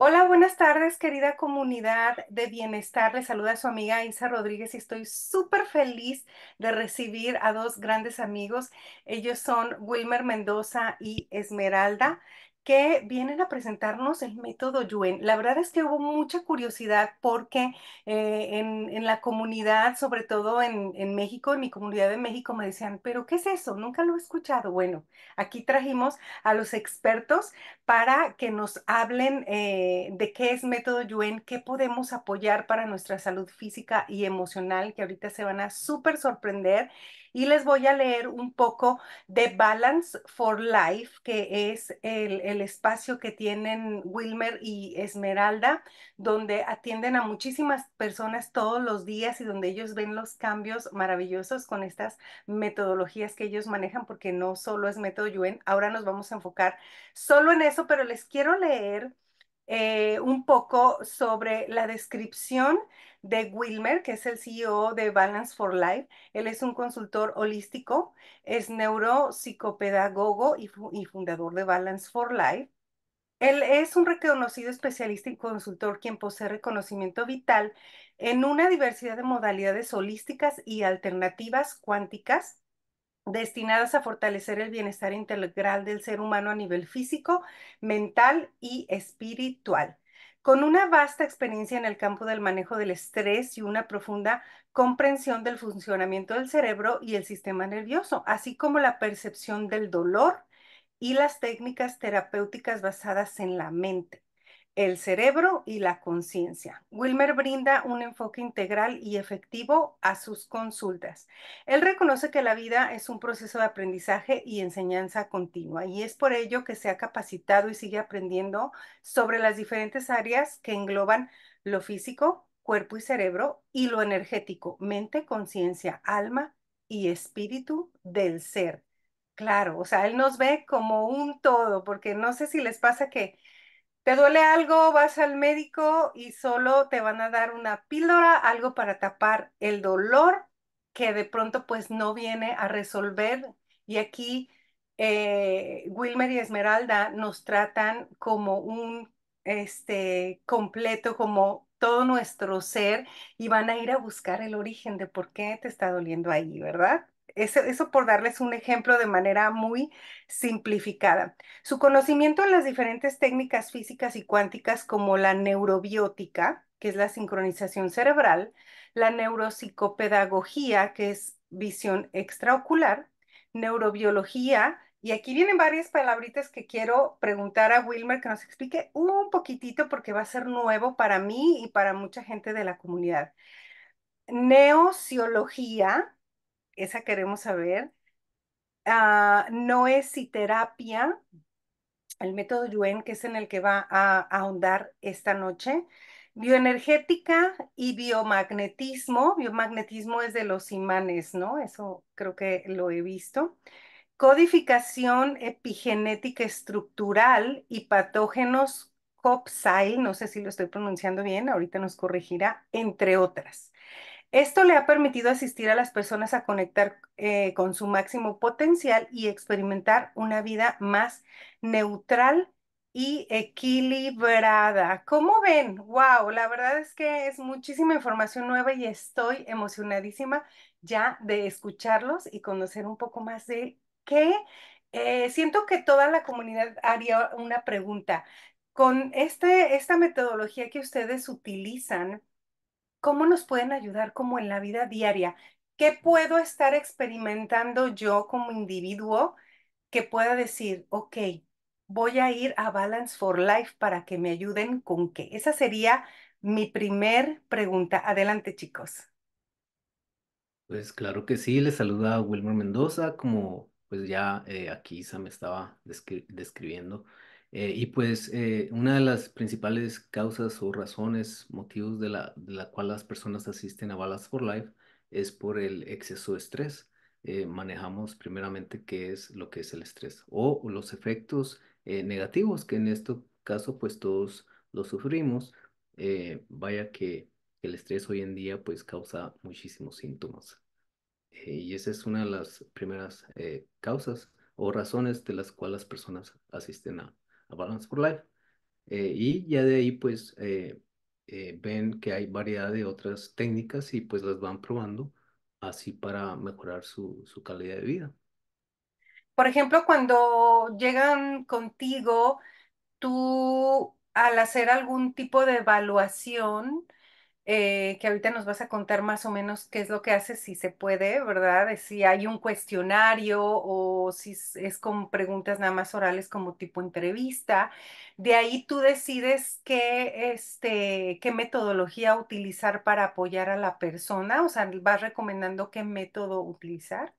Hola, buenas tardes, querida comunidad de bienestar. Les saluda su amiga Isa Rodríguez y estoy súper feliz de recibir a dos grandes amigos. Ellos son Wilmer Mendoza y Esmeralda, que vienen a presentarnos el método Yuen. La verdad es que hubo mucha curiosidad porque eh, en, en la comunidad, sobre todo en, en México, en mi comunidad de México, me decían, ¿pero qué es eso? Nunca lo he escuchado. Bueno, aquí trajimos a los expertos para que nos hablen eh, de qué es método Yuen, qué podemos apoyar para nuestra salud física y emocional, que ahorita se van a súper sorprender. Y les voy a leer un poco de Balance for Life, que es el, espacio que tienen Wilmer y Esmeralda, donde atienden a muchísimas personas todos los días y donde ellos ven los cambios maravillosos con estas metodologías que ellos manejan, porque no solo es método Yuen, ahora nos vamos a enfocar solo en eso, pero les quiero leer eh, un poco sobre la descripción de Wilmer, que es el CEO de Balance for Life. Él es un consultor holístico, es neuropsicopedagogo y, fu y fundador de Balance for Life. Él es un reconocido especialista y consultor quien posee reconocimiento vital en una diversidad de modalidades holísticas y alternativas cuánticas destinadas a fortalecer el bienestar integral del ser humano a nivel físico, mental y espiritual. Con una vasta experiencia en el campo del manejo del estrés y una profunda comprensión del funcionamiento del cerebro y el sistema nervioso, así como la percepción del dolor y las técnicas terapéuticas basadas en la mente el cerebro y la conciencia. Wilmer brinda un enfoque integral y efectivo a sus consultas. Él reconoce que la vida es un proceso de aprendizaje y enseñanza continua y es por ello que se ha capacitado y sigue aprendiendo sobre las diferentes áreas que engloban lo físico, cuerpo y cerebro y lo energético, mente, conciencia, alma y espíritu del ser. Claro, o sea, él nos ve como un todo, porque no sé si les pasa que te duele algo, vas al médico y solo te van a dar una píldora, algo para tapar el dolor que de pronto pues no viene a resolver. Y aquí eh, Wilmer y Esmeralda nos tratan como un este completo, como todo nuestro ser y van a ir a buscar el origen de por qué te está doliendo ahí, ¿verdad? Eso, por darles un ejemplo de manera muy simplificada. Su conocimiento en las diferentes técnicas físicas y cuánticas como la neurobiótica, que es la sincronización cerebral, la neuropsicopedagogía, que es visión extraocular, neurobiología, y aquí vienen varias palabritas que quiero preguntar a Wilmer que nos explique un poquitito porque va a ser nuevo para mí y para mucha gente de la comunidad. Neociología, esa queremos saber. Uh, noesiterapia, el método Yuen, que es en el que va a, ahondar esta noche. Bioenergética y biomagnetismo. Biomagnetismo es de los imanes, ¿no? Eso creo que lo he visto. Codificación epigenética estructural y patógenos COPSAIL, no sé si lo estoy pronunciando bien, ahorita nos corregirá, entre otras. Esto le ha permitido asistir a las personas a conectar eh, con su máximo potencial y experimentar una vida más neutral y equilibrada. ¿Cómo ven? Wow, la verdad es que es muchísima información nueva y estoy emocionadísima ya de escucharlos y conocer un poco más de qué. Eh, siento que toda la comunidad haría una pregunta. Con este, esta metodología que ustedes utilizan, ¿cómo nos pueden ayudar como en la vida diaria? ¿Qué puedo estar experimentando yo como individuo que pueda decir, ok, voy a ir a Balance for Life para que me ayuden con qué? Esa sería mi primer pregunta. Adelante, chicos. Pues claro que sí, les saluda Wilmer Mendoza, como pues ya eh, aquí me estaba descri describiendo. Eh, y pues eh, una de las principales causas o razones, motivos de la, de la cual las personas asisten a Balance for Life es por el exceso de estrés. Eh, manejamos primeramente qué es lo que es el estrés o los efectos negativos, que en este caso pues todos lo sufrimos. vaya que el estrés hoy en día pues causa muchísimos síntomas. y esa es una de las primeras causas o razones de las cuales las personas asisten a, a Balance for Life. eh, y ya de ahí pues eh, eh, ven que hay variedad de otras técnicas y pues las van probando así para mejorar su, su calidad de vida. Por ejemplo, cuando llegan contigo, tú al hacer algún tipo de evaluación, eh, que ahorita nos vas a contar más o menos qué es lo que haces, si se puede, ¿verdad? Si hay un cuestionario o si es con preguntas nada más orales como tipo entrevista. De ahí tú decides qué, este, qué metodología utilizar para apoyar a la persona, o sea, vas recomendando qué método utilizar.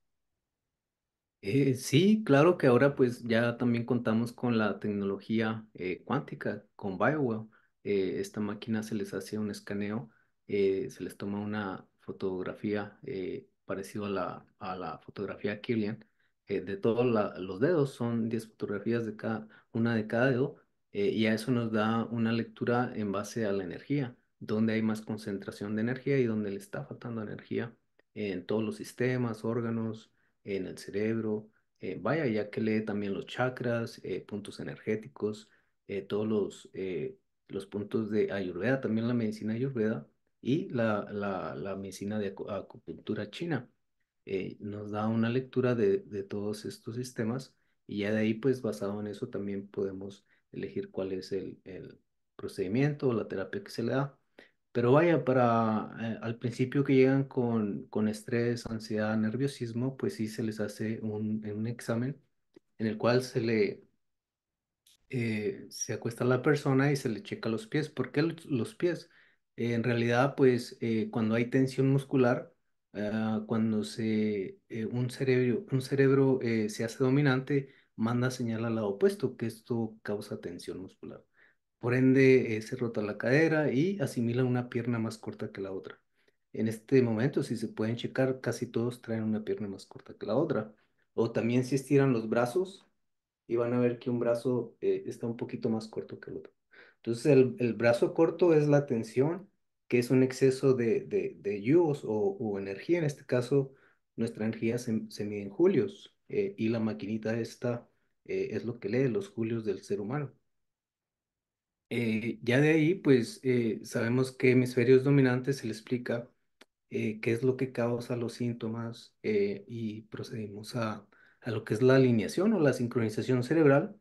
Eh, sí, claro que ahora pues ya también contamos con la tecnología eh, cuántica, con BioWell. Esta máquina se les hace un escaneo, eh, se les toma una fotografía eh, parecida a la, a la fotografía Kirlian eh, de todos los dedos, son 10 fotografías de cada, una de cada dedo, eh, y a eso nos da una lectura en base a la energía, donde hay más concentración de energía y donde le está faltando energía en todos los sistemas, órganos en el cerebro. eh, vaya, ya que lee también los chakras, puntos energéticos, todos los, los puntos de Ayurveda, también la medicina Ayurveda y la, la, la medicina de acu- acupuntura china. Eh, nos da una lectura de, de todos estos sistemas y ya de ahí, pues basado en eso, también podemos elegir cuál es el, el procedimiento o la terapia que se le da. Pero vaya, para eh, al principio que llegan con, con estrés, ansiedad, nerviosismo, pues sí se les hace un, un examen en el cual se le eh, se acuesta la persona y se le checa los pies. ¿Por qué los pies? Eh, en realidad, pues eh, cuando hay tensión muscular, ah, cuando se, eh, un cerebro, un cerebro eh, se hace dominante, manda señal al lado opuesto, que esto causa tensión muscular. Por ende, eh, se rota la cadera y asimila una pierna más corta que la otra. En este momento, si se pueden checar, casi todos traen una pierna más corta que la otra. O también si estiran los brazos y van a ver que un brazo eh, está un poquito más corto que el otro. Entonces, el, el brazo corto es la tensión, que es un exceso de, de, de o, energía. En este caso, nuestra energía se, se mide en julios eh, y la maquinita esta eh, es lo que lee los julios del ser humano. Eh, ya de ahí, pues eh, sabemos qué hemisferios dominantes se le explica qué es lo que causa los síntomas y procedimos a, a lo que es la alineación o la sincronización cerebral.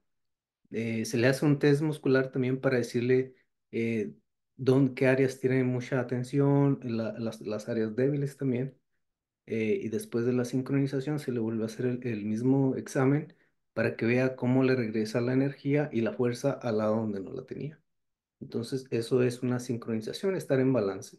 Se le hace un test muscular también para decirle dónde, qué áreas tienen mucha atención, la- las, las áreas débiles también. eh, y después de la sincronización se le vuelve a hacer el, el mismo examen para que vea cómo le regresa la energía y la fuerza al lado donde no la tenía. Entonces, eso es una sincronización, estar en balance.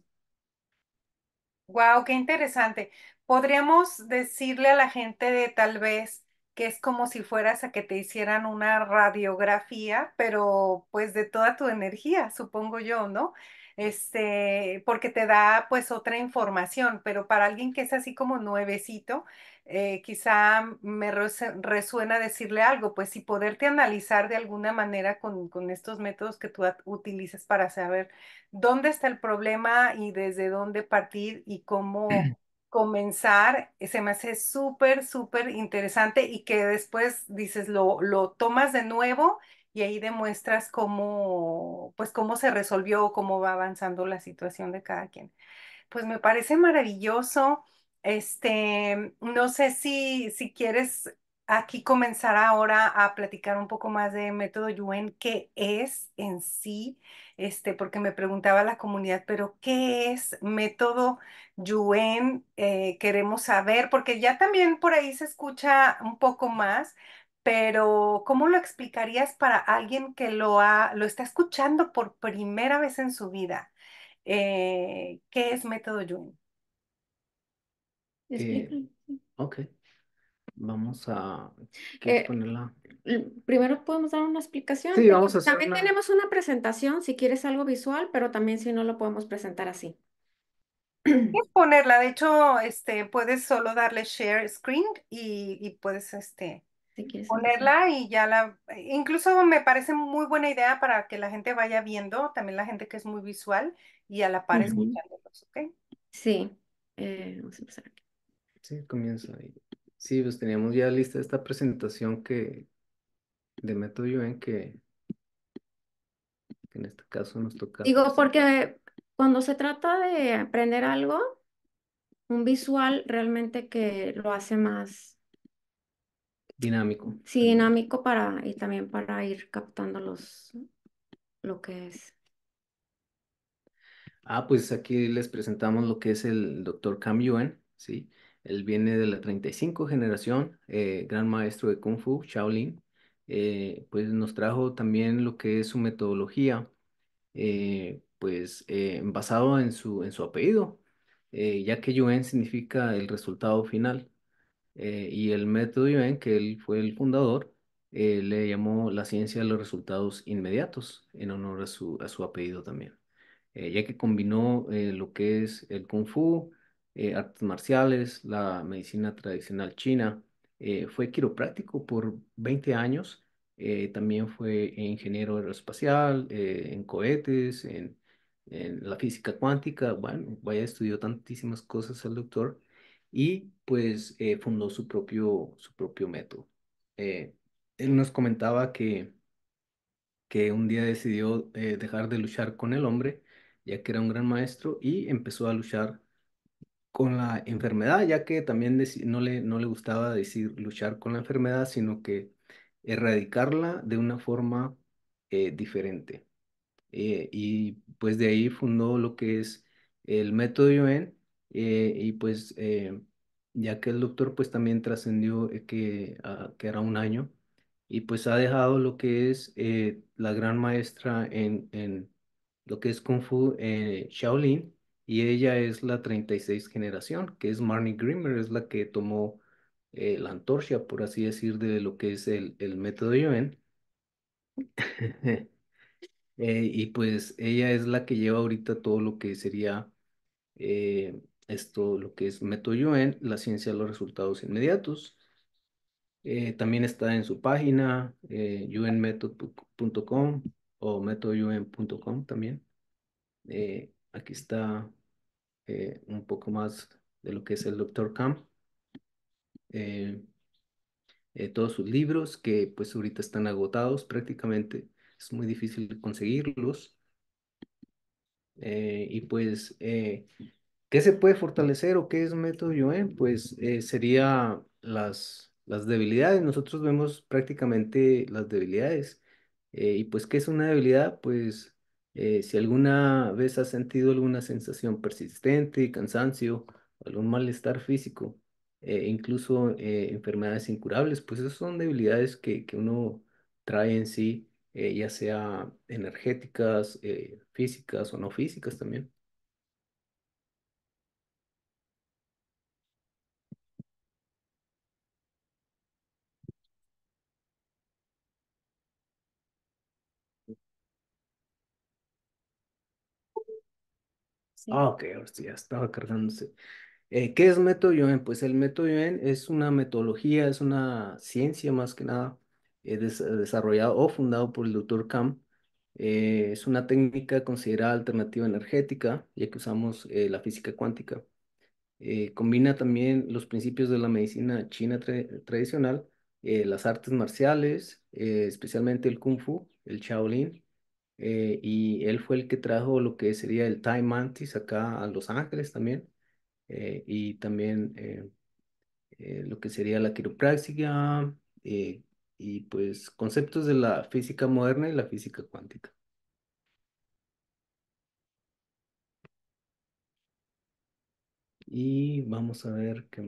Wow, qué interesante. Podríamos decirle a la gente de tal vez que es como si fueras a que te hicieran una radiografía, pero pues de toda tu energía, supongo yo, ¿no? Este, porque te da pues otra información, pero para alguien que es así como nuevecito, eh, quizá me resuena decirle algo, pues si poderte analizar de alguna manera con, con estos métodos que tú utilizas para saber dónde está el problema y desde dónde partir y cómo comenzar, se me hace súper, súper interesante y que después dices, lo, lo tomas de nuevo y ahí demuestras cómo, pues cómo se resolvió, cómo va avanzando la situación de cada quien. Pues me parece maravilloso. Este, no sé si, si quieres aquí comenzar ahora a platicar un poco más de método Yuen, qué es en sí, este, porque me preguntaba la comunidad, pero ¿qué es método Yuen? Eh, queremos saber, porque ya también por ahí se escucha un poco más, pero ¿cómo lo explicarías para alguien que lo ha, lo está escuchando por primera vez en su vida? Eh, ¿qué es método Jung? Eh, ok, vamos a... ¿Quieres Eh, ponerla? Primero podemos dar una explicación. Sí, vamos a hacer también una... tenemos una presentación si quieres algo visual, pero también si no lo podemos presentar así. Puedes ponerla, de hecho, este, puedes solo darle share screen y, y puedes este, Si ponerla y ya la, incluso me parece muy buena idea para que la gente vaya viendo, también la gente que es muy visual y a la par escuchándolos, ¿ok? Sí, eh, vamos a empezar aquí. Sí, comienza ahí. Sí, pues teníamos ya lista esta presentación que de Método Yuen que que en este caso nos toca Digo, porque cuando se trata de aprender algo, un visual realmente que lo hace más dinámico. sí, dinámico para y también para ir captando los lo que es. Ah, pues aquí les presentamos lo que es el doctor Cam Yuen, ¿sí? Él viene de la 35 generación, eh, gran maestro de Kung Fu, Shaolin. Eh, pues nos trajo también lo que es su metodología, eh, pues eh, basado en su, en su apellido, ya que Yuen significa el resultado final. y el método Yuen, que él fue el fundador, le llamó la ciencia de los resultados inmediatos, en honor a su, a su apellido también ya que combinó lo que es el kung fu, artes marciales, la medicina tradicional china. Eh, fue quiropráctico por 20 años. eh, también fue ingeniero aeroespacial, eh, en cohetes, en, en la física cuántica. Bueno, vaya, estudió tantísimas cosas el doctor y pues eh, fundó su propio, su propio método. Eh, él nos comentaba que que un día decidió eh, dejar de luchar con el hombre, ya que era un gran maestro, y empezó a luchar con la enfermedad, ya que también no le, no le gustaba decir luchar con la enfermedad, sino que erradicarla de una forma eh, diferente. Eh, y pues de ahí fundó lo que es el método Yuen eh, y pues eh, ya que el doctor pues también trascendió eh, que, ah, que era un año y pues ha dejado lo que es eh, la gran maestra en, en lo que es Kung Fu Shaolin y ella es la 36 generación que es Marnie Grimmer, es la que tomó eh, la antorcha por así decir de lo que es el, el método Yuen. Eh, y pues ella es la que lleva ahorita todo lo que sería eh, esto, lo que es Método Yuen, la ciencia de los resultados inmediatos. Eh, también está en su página, yuenmethod.com o métodoyuen.com también. Aquí está eh, un poco más de lo que es el Dr. Camp. Eh, eh, todos sus libros que pues ahorita están agotados prácticamente. Es muy difícil conseguirlos. Y pues, ¿qué se puede fortalecer o qué es método Yuen? Pues sería las, las debilidades. Nosotros vemos prácticamente las debilidades. Y pues, ¿qué es una debilidad? Pues, eh, si alguna vez has sentido alguna sensación persistente, cansancio, algún malestar físico, eh, incluso eh, enfermedades incurables, pues esas son debilidades que, que uno trae en sí ya sea energéticas, físicas o no físicas también. Sí. Ah, ok, ahora sí, ya estaba cargándose. Eh, ¿qué es método Yuen? Pues el método Yuen es una metodología, es una ciencia más que nada, eh, des- desarrollado o fundado por el doctor Kam. Eh, es una técnica considerada alternativa energética, ya que usamos eh, la física cuántica. Eh, combina también los principios de la medicina china tra- tradicional, eh, las artes marciales, especialmente el Kung Fu, el Shaolin, eh, y él fue el que trajo lo que sería el Thai Mantis acá a Los Ángeles también, eh, y también eh, eh, lo que sería la quiropraxia, eh, y pues conceptos de la física moderna y la física cuántica. Y vamos a ver que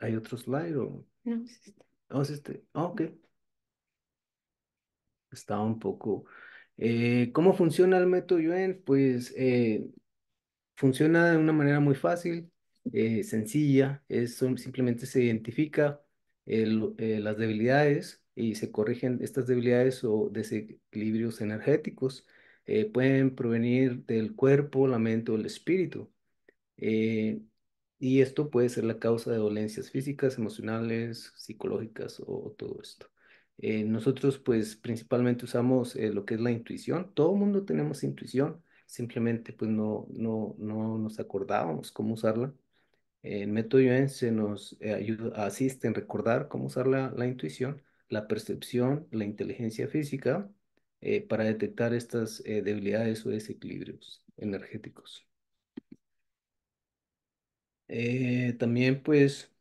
hay otro slide o... No, sí está. Oh, es este. Ah, ok. Estaba un poco... eh, ¿cómo funciona el método Yuen? Pues eh, funciona de una manera muy fácil, eh, sencilla. Es, simplemente se identifica las debilidades y se corrigen estas debilidades o desequilibrios energéticos. Pueden provenir del cuerpo, la mente o el espíritu. Y esto puede ser la causa de dolencias físicas, emocionales, psicológicas o todo esto. Eh, nosotros pues principalmente usamos eh, lo que es la intuición. Todo mundo tenemos intuición, simplemente pues no, no, no nos acordábamos cómo usarla. El método Yuen se nos eh, ayuda, asiste en recordar cómo usar la, la intuición, la percepción, la inteligencia física, para detectar estas debilidades o desequilibrios energéticos. También pues,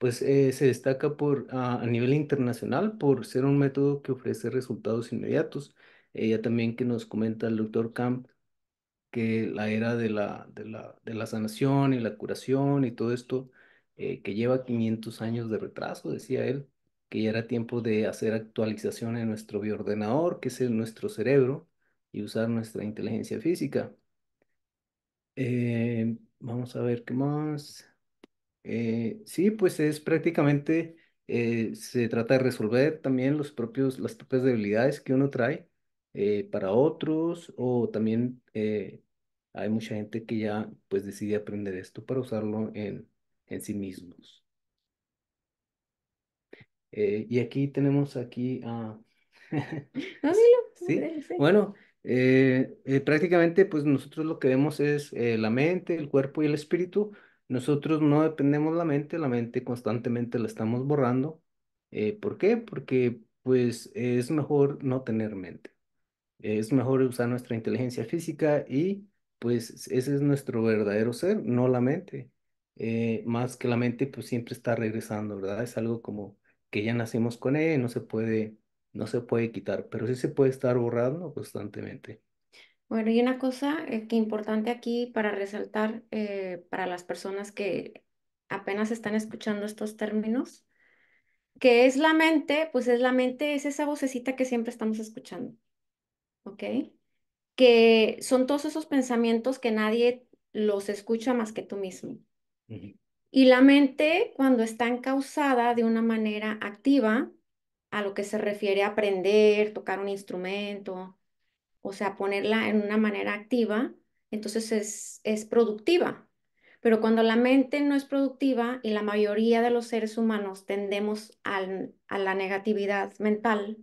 pues eh, se destaca por, a, a nivel internacional por ser un método que ofrece resultados inmediatos. Ella también que nos comenta el doctor Camp que la era de la, de la, de la sanación y la curación y todo esto, eh, que lleva 500 años de retraso, decía él, que ya era tiempo de hacer actualización en nuestro bioordenador, que es nuestro cerebro, y usar nuestra inteligencia física. Eh, vamos a ver qué más. Eh, sí, pues es prácticamente, eh, se trata de resolver también los propios, las propias debilidades que uno trae eh, para otros o también hay mucha gente que ya pues decide aprender esto para usarlo en, en sí mismos. Y aquí tenemos aquí a... No, Sí, sí. Bueno, prácticamente pues nosotros lo que vemos es la mente, el cuerpo y el espíritu. Nosotros no dependemos de la mente, la mente constantemente la estamos borrando. Eh, ¿por qué? Porque pues es mejor no tener mente. Es mejor usar nuestra inteligencia física y pues ese es nuestro verdadero ser, no la mente. Eh, más que la mente pues siempre está regresando, ¿verdad? Es algo como que ya nacimos con ella y no se puede, no se puede quitar, pero sí se puede estar borrando constantemente. Bueno, y una cosa eh, que importante aquí para resaltar eh, para las personas que apenas están escuchando estos términos, que es la mente, pues es la mente, es esa vocecita que siempre estamos escuchando, ¿ok? Que son todos esos pensamientos que nadie los escucha más que tú mismo. Y la mente, cuando está encausada de una manera activa, a lo que se refiere a aprender, tocar un instrumento, o sea, ponerla en una manera activa, entonces es, es productiva. Pero cuando la mente no es productiva y la mayoría de los seres humanos tendemos al- a la negatividad mental,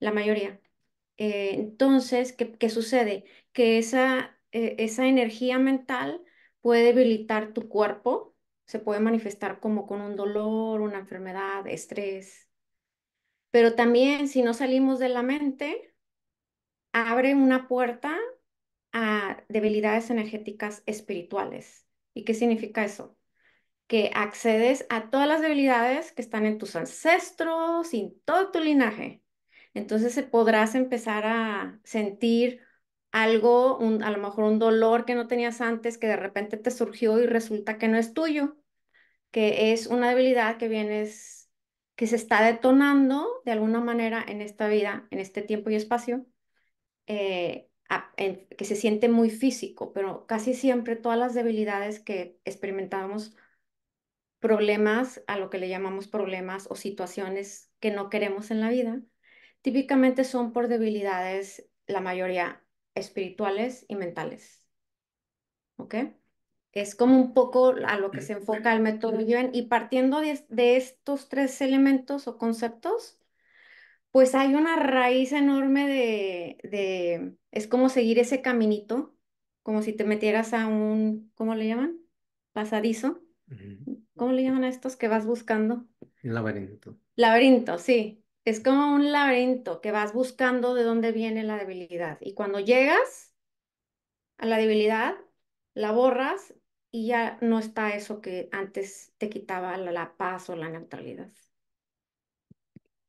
la mayoría, eh, entonces, ¿qué, qué sucede? Que esa, eh, esa energía mental puede debilitar tu cuerpo, se puede manifestar como con un dolor, una enfermedad, estrés. Pero también si no salimos de la mente, abre una puerta a debilidades energéticas espirituales. ¿Y qué significa eso? Que accedes a todas las debilidades que están en tus ancestros y en todo tu linaje. Entonces podrás empezar a sentir algo, un- a lo mejor un dolor que no tenías antes, que de repente te surgió y resulta que no es tuyo, que es una debilidad que vienes, que se está detonando de alguna manera en esta vida, en este tiempo y espacio eh, que se siente muy físico, pero casi siempre todas las debilidades que experimentamos, problemas, a lo que le llamamos problemas o situaciones que no queremos en la vida, típicamente son por debilidades, la mayoría espirituales y mentales. ¿Ok? Es como un poco a lo que se enfoca el método Yuen y partiendo de estos tres elementos o conceptos, pues hay una raíz enorme de, de, es como seguir ese caminito, como si te metieras a un, ¿cómo le llaman? Pasadizo. ¿Cómo le llaman a estos que vas buscando? El laberinto. Laberinto, sí. Es como un laberinto que vas buscando de dónde viene la debilidad. Y cuando llegas a la debilidad, la borras y ya no está eso que antes te quitaba la, la paz o la neutralidad.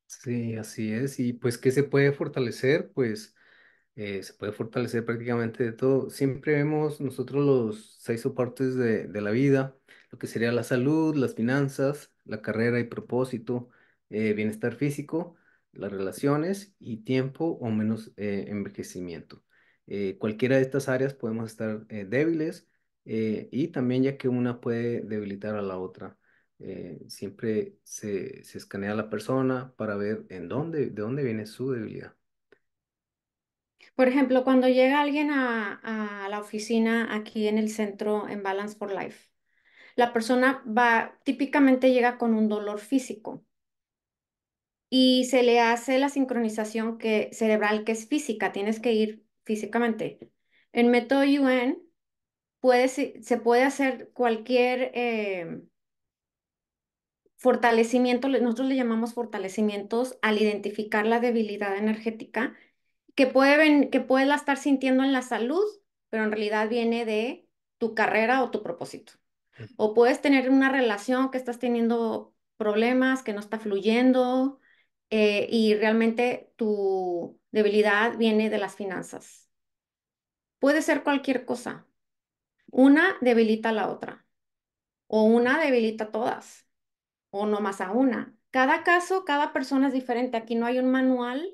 Sí, así es. Y pues, ¿qué se puede fortalecer? Pues eh, se puede fortalecer prácticamente de todo. Siempre vemos nosotros los seis soportes de, de la vida, lo que sería la salud, las finanzas, la carrera y propósito, eh, bienestar físico, las relaciones y tiempo o menos eh, envejecimiento. Eh, cualquiera de estas áreas podemos estar débiles y también ya que una puede debilitar a la otra. Eh, siempre se, se escanea a la persona para ver en dónde, de dónde viene su debilidad. Por ejemplo, cuando llega alguien a, a la oficina aquí en el centro en Balance for Life, la persona va, típicamente llega con un dolor físico y se le hace la sincronización que, cerebral que es física, tienes que ir físicamente. En método UN puede, se puede hacer cualquier, eh, fortalecimiento, nosotros le llamamos fortalecimientos al identificar la debilidad energética que puede, que puedes la estar sintiendo en la salud, pero en realidad viene de tu carrera o tu propósito. O puedes tener una relación que estás teniendo problemas, que no está fluyendo, eh, y realmente tu debilidad viene de las finanzas. Puede ser cualquier cosa. Una debilita a la otra, o una debilita a todas, o no más a una. Cada caso, cada persona es diferente. Aquí no hay un manual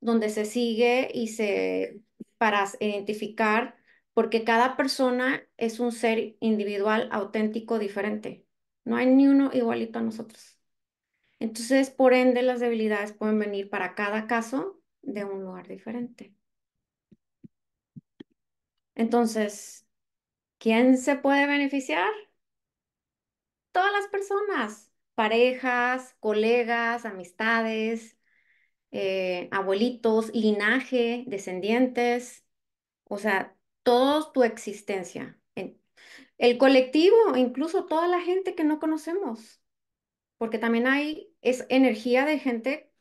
donde se sigue y se para identificar, porque cada persona es un ser individual, auténtico, diferente. No hay ni uno igualito a nosotros. Entonces, por ende, las debilidades pueden venir para cada caso de un lugar diferente. Entonces, ¿quién se puede beneficiar? Todas las personas, parejas, colegas, amistades, eh, abuelitos, linaje, descendientes, o sea, toda tu existencia. El colectivo, incluso toda la gente que no conocemos, porque también hay, es energía de gente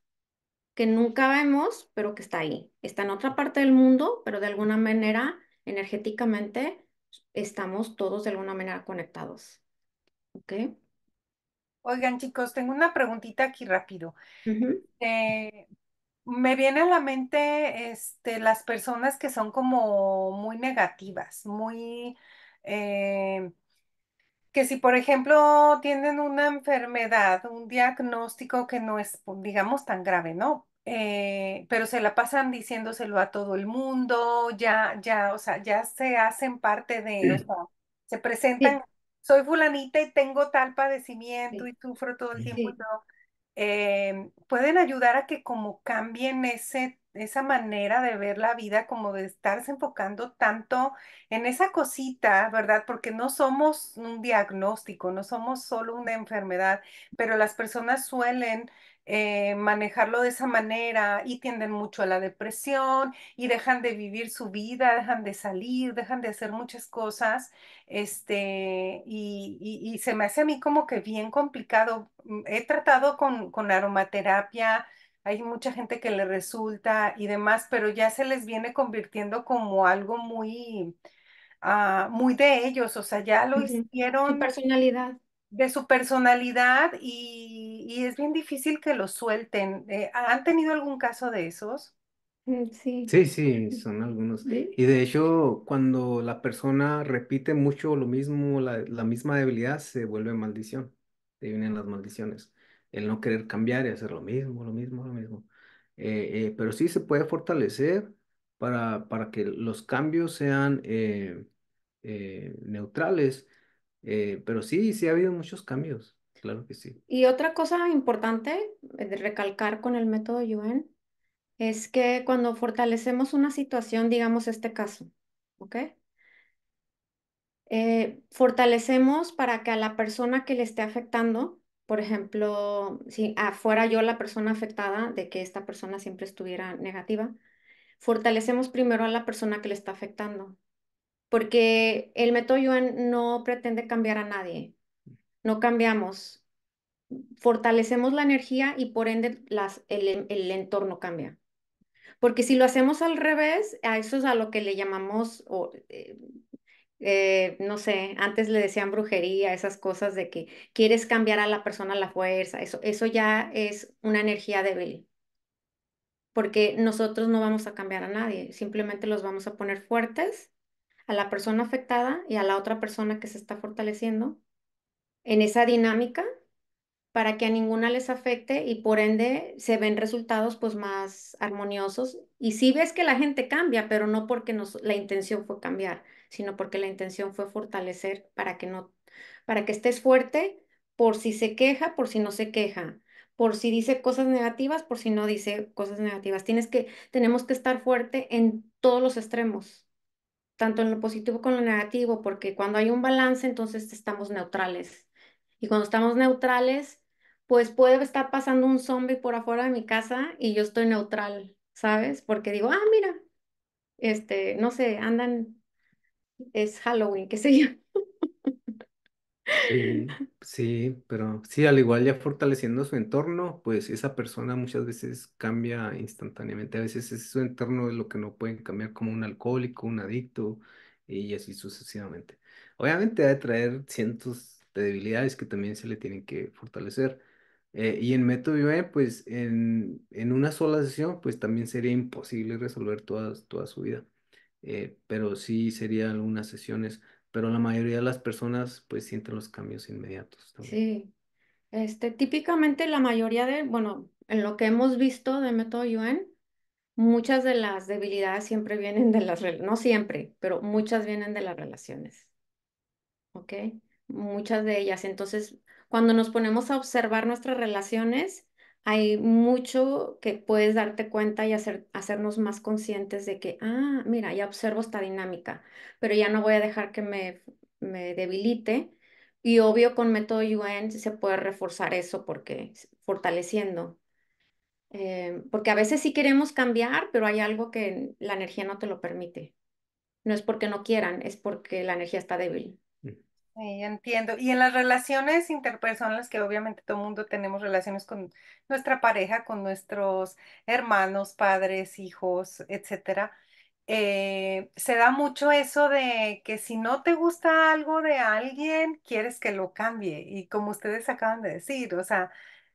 que nunca vemos, pero que está ahí. Está en otra parte del mundo, pero de alguna manera, energéticamente, estamos todos de alguna manera conectados. ¿Ok? Oigan, chicos, tengo una preguntita aquí rápido. Me viene a la mente este, las personas que son como muy negativas, muy, eh, que si por ejemplo tienen una enfermedad, un diagnóstico que no es, digamos, tan grave, ¿no? Eh, pero se la pasan diciéndoselo a todo el mundo, ya, ya, o sea, ya se hacen parte de, o sea, se presentan, soy fulanita y tengo tal padecimiento y sufro todo el tiempo y todo. Em, pueden ayudar a que como cambien ese, esa manera de ver la vida, como de estarse enfocando tanto en esa cosita, ¿verdad? Porque no somos un diagnóstico, no somos solo una enfermedad, pero las personas suelen eh, manejarlo de esa manera y tienden mucho a la depresión y dejan de vivir su vida, dejan de salir, dejan de hacer muchas cosas, este, y, y, se me hace a mí como que bien complicado. Mm, he tratado con, con aromaterapia, hay mucha gente que le resulta y demás, pero ya se les viene convirtiendo como algo muy, ah, muy de ellos, o sea, ya lo hicieron. Su personalidad de su personalidad y, es bien difícil que lo suelten. Eh, ¿han tenido algún caso de esos? Mm, sí. Sí, sí, son algunos. Y de hecho, cuando la persona repite mucho lo mismo, la, misma debilidad, se vuelve maldición. Ahí vienen las maldiciones. El no querer cambiar y hacer lo mismo, lo mismo, lo mismo. Eh, eh, pero sí se puede fortalecer para, para que los cambios sean neutrales eh, pero sí, sí ha habido muchos cambios, claro que sí. Y otra cosa importante de recalcar con el método Yuen es que cuando fortalecemos una situación, digamos este caso, ¿ok? Eh, fortalecemos para que a la persona que le esté afectando, por ejemplo, si afuera yo la persona afectada de que esta persona siempre estuviera negativa, fortalecemos primero a la persona que le está afectando porque el método Yuan no pretende cambiar a nadie, no cambiamos, fortalecemos la energía y por ende las, el, entorno cambia. Porque si lo hacemos al revés, a eso es a lo que le llamamos, o, eh, eh, no sé, antes le decían brujería, esas cosas de que quieres cambiar a la persona la fuerza, eso, eso ya es una energía débil. Porque nosotros no vamos a cambiar a nadie, simplemente los vamos a poner fuertes a la persona afectada y a la otra persona que se está fortaleciendo en esa dinámica para que a ninguna les afecte y por ende se ven resultados pues más armoniosos. Y sí ves que la gente cambia, pero no porque nos, la intención fue cambiar, sino porque la intención fue fortalecer para que no, para que estés fuerte por si se queja, por si no se queja, por si dice cosas negativas, por si no dice cosas negativas. Tienes que, tenemos que estar fuerte en todos los extremos tanto en lo positivo como en lo negativo, porque cuando hay un balance, entonces estamos neutrales. Y cuando estamos neutrales, pues puede estar pasando un zombie por afuera de mi casa y yo estoy neutral, ¿sabes? Porque digo, ah, mira, este, no sé, andan, es Halloween, qué sé yo. Sí, pero sí, al igual ya fortaleciendo su entorno, pues esa persona muchas veces cambia instantáneamente. A veces es su entorno es lo que no pueden cambiar como un alcohólico, un adicto y así sucesivamente. Obviamente ha de traer cientos de debilidades que también se le tienen que fortalecer. Eh, y en método IOE, pues en, en una sola sesión, pues también sería imposible resolver toda, toda su vida. Eh, pero sí serían algunas sesiones pero la mayoría de las personas pues sienten los cambios inmediatos también. Sí, este, típicamente la mayoría de, bueno, en lo que hemos visto de método Yuen, muchas de las debilidades siempre vienen de las, no siempre, pero muchas vienen de las relaciones, ¿ok? Muchas de ellas. Entonces, cuando nos ponemos a observar nuestras relaciones, hay mucho que puedes darte cuenta y hacer, hacernos más conscientes de que, ah, mira, ya observo esta dinámica, pero ya no voy a dejar que me, me debilite. Y obvio, con método UN se puede reforzar eso porque fortaleciendo. Eh, porque a veces sí queremos cambiar, pero hay algo que la energía no te lo permite. No es porque no quieran, es porque la energía está débil. Sí, entiendo. Y en las relaciones interpersonales, que obviamente todo mundo tenemos relaciones con nuestra pareja, con nuestros hermanos, padres, hijos, etcétera, eh, se da mucho eso de que si no te gusta algo de alguien, quieres que lo cambie. Y como ustedes acaban de decir, o sea,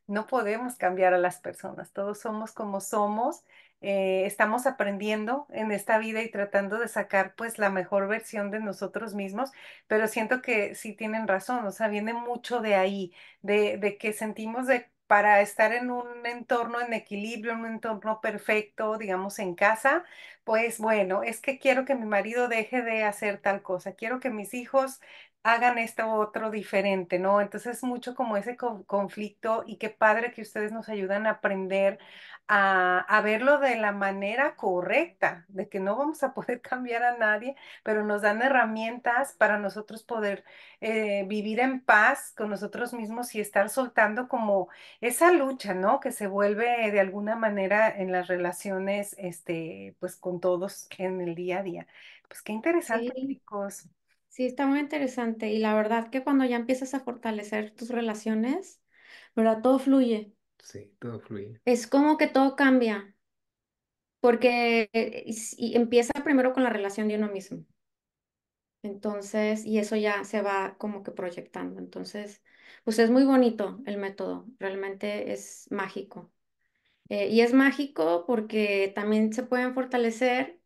no podemos cambiar a las personas, todos somos como somos. Eh, estamos aprendiendo en esta vida y tratando de sacar pues la mejor versión de nosotros mismos pero siento que sí tienen razón, o sea, viene mucho de ahí, de, de que sentimos de para estar en un entorno en equilibrio, en un entorno perfecto, digamos, en casa, pues bueno, es que quiero que mi marido deje de hacer tal cosa, quiero que mis hijos hagan esto otro diferente, ¿no? Entonces mucho como ese con- conflicto y qué padre que ustedes nos ayudan a aprender a, a verlo de la manera correcta, de que no vamos a poder cambiar a nadie pero nos dan herramientas para nosotros poder eh, vivir en paz con nosotros mismos y estar soltando como esa lucha, ¿no? Que se vuelve de alguna manera en las relaciones, este, pues con todos en el día a día. Pues qué interesante, Sí, chicos. Sí, está muy interesante. Y la verdad que cuando ya empiezas a fortalecer tus relaciones, ¿verdad? Todo fluye. Sí, todo fluye. Es como que todo cambia, porque eh, y s- y empieza primero con la relación de uno mismo. Entonces, y eso ya se va como que proyectando. Entonces, pues es muy bonito el método, realmente es mágico. Eh, y es mágico porque también se pueden fortalecer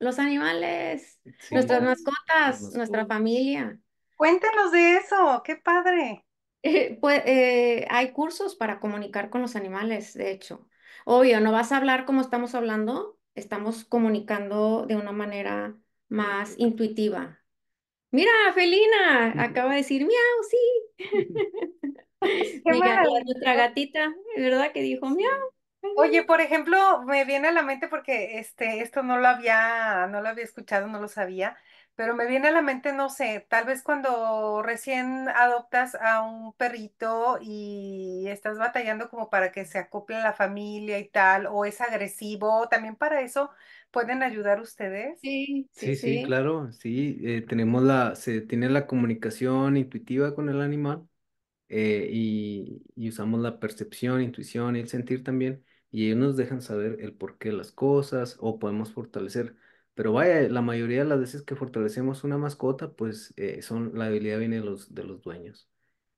los animales, Sí, nuestras mascotas, nuestra familia. Cuéntenos de eso, qué padre. Eh, pues, eh, hay cursos para comunicar con los animales, de hecho. Obvio, no vas a hablar como estamos hablando, estamos comunicando de una manera más intuitiva. Mira, Felina, acaba de decir miau, sí. Qué Mi nuestra gatita, ¿verdad? Que dijo miau. Oye, por ejemplo, me viene a la mente porque este, esto no lo había, no lo había escuchado, no lo sabía, pero me viene a la mente, no sé, tal vez cuando recién adoptas a un perrito y estás batallando como para que se acople a la familia y tal, o es agresivo, también para eso pueden ayudar ustedes. Sí, sí, Sí, sí, sí. claro, sí, eh, tenemos la, se tiene la comunicación intuitiva con el animal eh, y, y usamos la percepción, intuición y el sentir también, y ellos nos dejan saber el porqué de las cosas o podemos fortalecer. Pero vaya, la mayoría de las veces que fortalecemos una mascota, pues eh, son, la habilidad viene de los, de los dueños,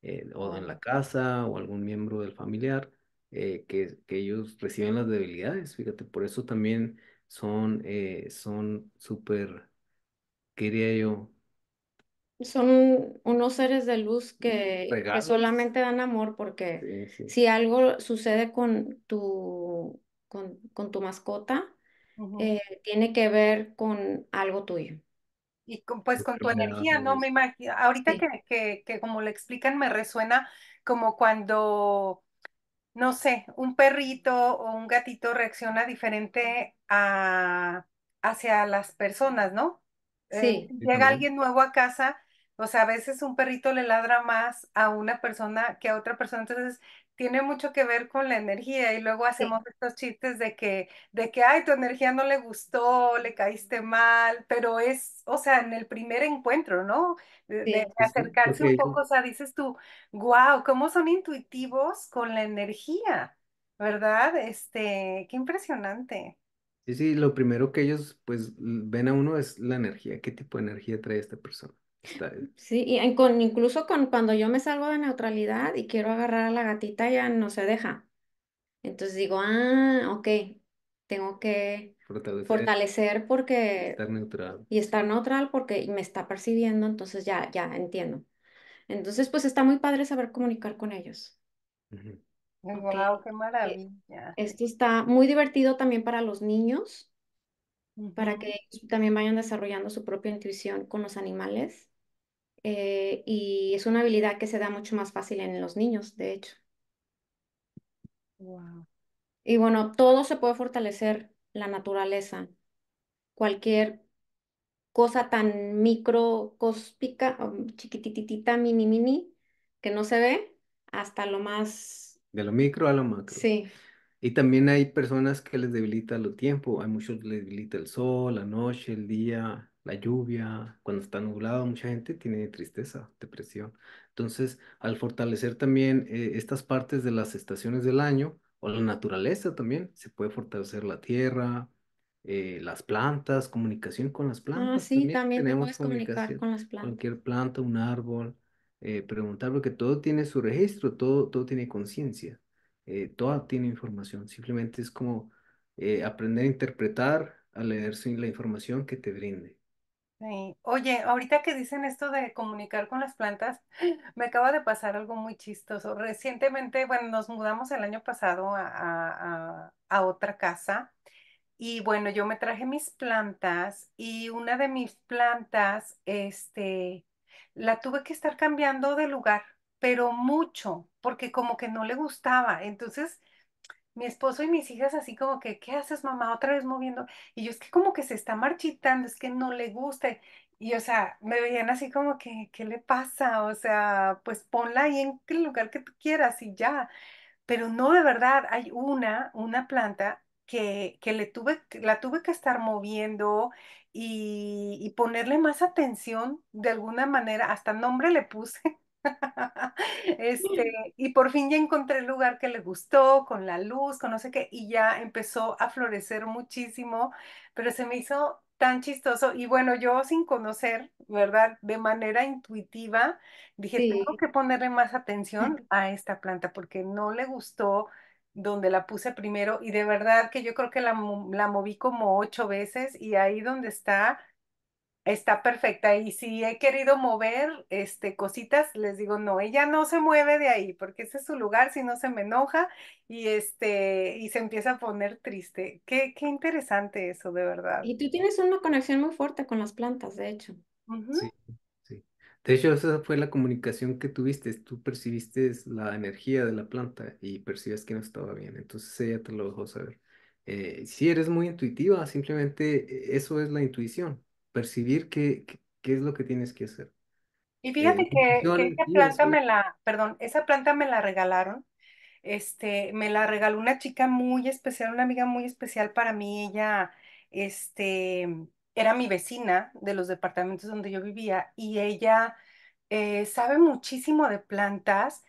eh, o en la casa o algún miembro del familiar, eh, que, que ellos reciben las debilidades, fíjate, por eso también son, son súper, ¿qué diría yo? Son unos seres de luz que, que solamente dan amor porque Sí, sí. si algo sucede con tu, con, con tu mascota, eh, tiene que ver con algo tuyo. Y con, pues con tu energía. ¿no? Me imagino, ahorita Sí, que, que, que como le explican, me resuena como cuando no sé, un perrito o un gatito reacciona diferente a, hacia las personas, ¿no? Eh, sí, llega alguien nuevo a casa, o sea, a veces un perrito le ladra más a una persona que a otra persona, entonces tiene mucho que ver con la energía y luego hacemos Sí, estos chistes de que, de que, ay, tu energía no le gustó, le caíste mal, pero es, o sea, en el primer encuentro, ¿no? De, sí. Acercarse un poco, o sea, dices tú, wow, cómo son intuitivos con la energía, ¿verdad? Este, qué impresionante. Sí, sí, lo primero que ellos pues ven a uno es la energía, qué tipo de energía trae esta persona. Sí, y en- con, incluso con cuando yo me salgo de neutralidad y quiero agarrar a la gatita, ya no se deja. Entonces digo, ah, ok, tengo que fortalecer, fortalecer porque estar neutral. y estar neutral porque me está percibiendo, entonces ya, ya entiendo. Entonces, pues está muy padre saber comunicar con ellos. Ujú. Ok. Wow, qué Eh, maravilla. Esto está muy divertido también para los niños, para que ellos también vayan desarrollando su propia intuición con los animales. Eh, y es una habilidad que se da mucho más fácil en los niños, de hecho. Wow. Y bueno, todo se puede fortalecer, la naturaleza, cualquier cosa tan microscópica, um, chiquititita, mini, mini, que no se ve, hasta lo más, De lo micro a lo macro. sí. Y también hay personas que les debilita lo tiempo, hay muchos les debilita el sol, la noche, el día, la lluvia, cuando está nublado, mucha gente tiene tristeza, depresión. Entonces, al fortalecer también eh, estas partes de las estaciones del año, o la naturaleza también, se puede fortalecer la tierra, eh, las plantas, comunicación con las Ah, plantas, sí, también también te tenemos puedes comunicar comunicación, con las plantas. cualquier planta, un árbol, eh, preguntar, porque todo tiene su registro, todo, todo tiene conciencia toda tiene información, simplemente es como aprender a interpretar, a leer la información que te brinde. Oye, ahorita que dicen esto de comunicar con las plantas, me acaba de pasar algo muy chistoso. Recientemente, bueno, nos mudamos el año pasado a- a otra casa y bueno, yo me traje mis plantas y una de mis plantas, este, la tuve que estar cambiando de lugar, pero mucho, porque como que no le gustaba. Entonces mi esposo y mis hijas así como que, ¿qué haces, mamá? Otra vez moviendo. Y yo es que como que se está marchitando, es que no le gusta. Y o sea, me veían así como que, ¿qué le pasa? O sea, pues ponla ahí en el lugar que tú quieras y ya. Pero no, de verdad, hay una, una planta que, que le tuve, la tuve que estar moviendo y, y ponerle más atención de alguna manera. Hasta nombre le puse. Este, y por fin ya encontré el lugar que le gustó, con la luz, con no sé qué, y ya empezó a florecer muchísimo, pero se me hizo tan chistoso. Y bueno, yo sin conocer, ¿verdad? De manera intuitiva, dije, tengo que ponerle más atención a esta planta porque no le gustó donde la puse primero y de verdad que yo creo que la, la moví como ocho veces y ahí donde está Está perfecta y si he querido mover este cositas, les digo, no, ella no se mueve de ahí porque ese es su lugar, si no se me enoja y este y se empieza a poner triste. Qué, qué interesante eso, de verdad. Y tú tienes una conexión muy fuerte con las plantas, de hecho. Sí, sí. De hecho, esa fue la comunicación que tuviste. Tú percibiste la energía de la planta y percibías que no estaba bien. Entonces ella te lo dejó saber. Eh, si eres muy intuitiva, simplemente eh, eso es la intuición. Percibir qué, qué, qué es lo que tienes que hacer. Y Eh, fíjate que, esa planta me la, perdón, esa planta me la regalaron. Este, me la regaló una chica muy especial, una amiga muy especial para mí. Ella, este, era mi vecina de los departamentos donde yo vivía y ella eh, sabe muchísimo de plantas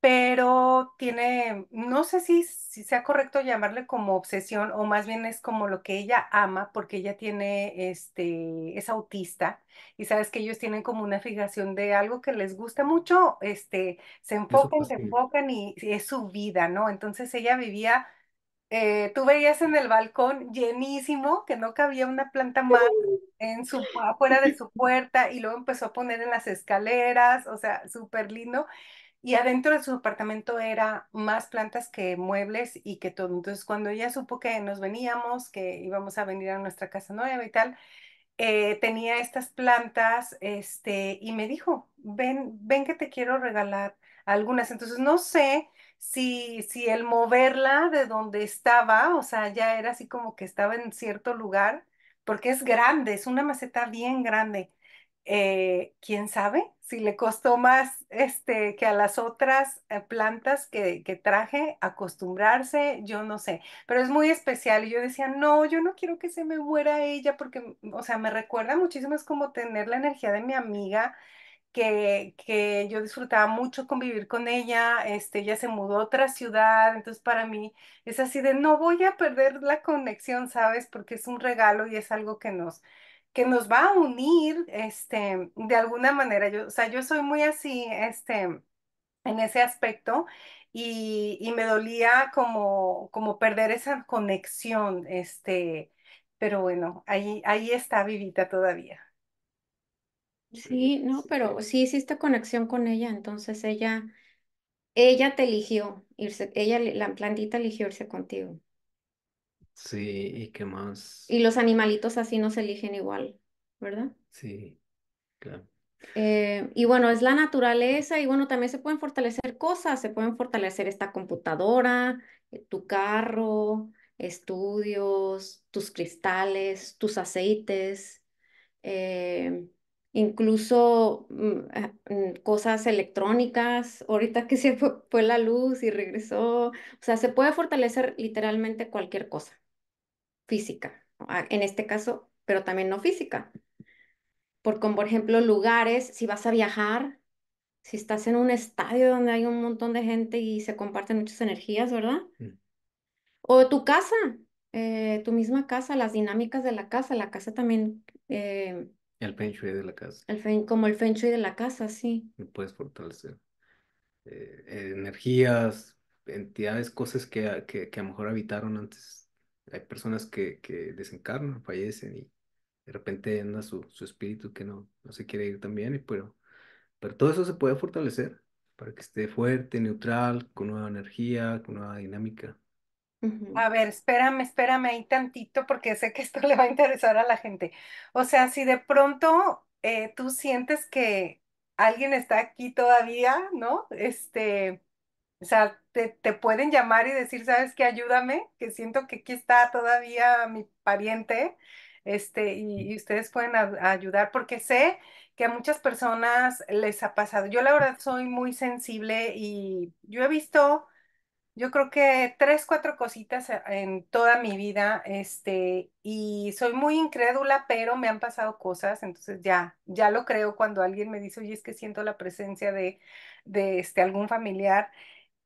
pero tiene, no sé si, si sea correcto llamarle como obsesión o más bien es como lo que ella ama porque ella tiene, este, es autista y sabes que ellos tienen como una fijación de algo que les gusta mucho, este, se enfocan, se enfocan y, y es su vida, ¿no? Entonces ella vivía, eh, tú veías en el balcón llenísimo, que no cabía una planta más. En su, afuera de su puerta y luego empezó a poner en las escaleras, o sea, súper lindo. Y adentro de su apartamento era más plantas que muebles y que todo. Entonces, cuando ella supo que nos veníamos, que íbamos a venir a nuestra casa nueva y tal, eh, tenía estas plantas, este, y me dijo, ven, ven que te quiero regalar algunas. Entonces, no sé si, si el moverla de donde estaba, o sea, ya era así como que estaba en cierto lugar, porque es grande, es una maceta bien grande eh, quién sabe si le costó más este, que a las otras eh, plantas que, que traje acostumbrarse, yo no sé, pero es muy especial y yo decía, no, yo no quiero que se me muera ella porque, o sea, me recuerda muchísimo, es como tener la energía de mi amiga que, que yo disfrutaba mucho convivir con ella, este, ella se mudó a otra ciudad, entonces para mí es así de no voy a perder la conexión, ¿sabes? Porque es un regalo y es algo que nos, que nos va a unir, este, de alguna manera. Yo, o sea, yo soy muy así, este, en ese aspecto. Y, y me dolía como, como perder esa conexión, este, pero bueno, ahí, ahí está vivita todavía. Sí, no, pero sí hiciste conexión con ella, entonces ella, ella te eligió irse, ella, la plantita eligió irse contigo. Sí, ¿y qué más? Y los animalitos así no se eligen igual, ¿verdad? Sí, claro. Eh, y bueno, es la naturaleza y bueno, también se pueden fortalecer cosas, se pueden fortalecer esta computadora, eh, tu carro, estudios, tus cristales, tus aceites. eh, incluso mm, ah, mm, cosas electrónicas, ahorita que se fue, fue la luz y regresó, o sea, se puede fortalecer literalmente cualquier cosa física. Ah, en este caso, pero también no física, por como por ejemplo lugares, si vas a viajar, si estás en un estadio donde hay un montón de gente y se comparten muchas energías, ¿verdad? Mm. O tu casa, eh, tu misma casa, las dinámicas de la casa, la casa también... eh, El feng shui de la casa, El como el feng shui de la casa, sí. lo puedes fortalecer. Eh, energías, entidades, cosas que, que, que a lo mejor habitaron antes. Hay personas que, que desencarnan, fallecen y de repente anda su, su espíritu que no, no se quiere ir también, y pero, pero todo eso se puede fortalecer para que esté fuerte, neutral, con nueva energía, con nueva dinámica. A ver, espérame, espérame ahí tantito porque sé que esto le va a interesar a la gente. O sea, si de pronto eh, tú sientes que alguien está aquí todavía, ¿no? Este, o sea, te, pueden llamar y decir, ¿sabes qué? Ayúdame, que siento que aquí está todavía mi pariente, este, y, y ustedes pueden a- ayudar porque sé que a muchas personas les ha pasado. Yo la verdad soy muy sensible y yo he visto yo creo que tres, cuatro cositas en toda mi vida, este, y soy muy incrédula, pero me han pasado cosas, entonces ya, ya lo creo cuando alguien me dice, oye, es que siento la presencia de, de este, algún familiar,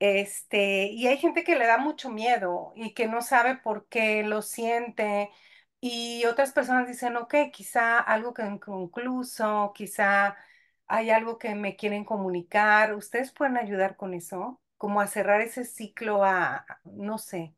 este, y hay gente que le da mucho miedo y que no sabe por qué lo siente, y otras personas dicen, ok, quizá algo que inconcluso, quizá hay algo que me quieren comunicar, ¿ustedes pueden ayudar con eso? Como a cerrar ese ciclo a, no sé.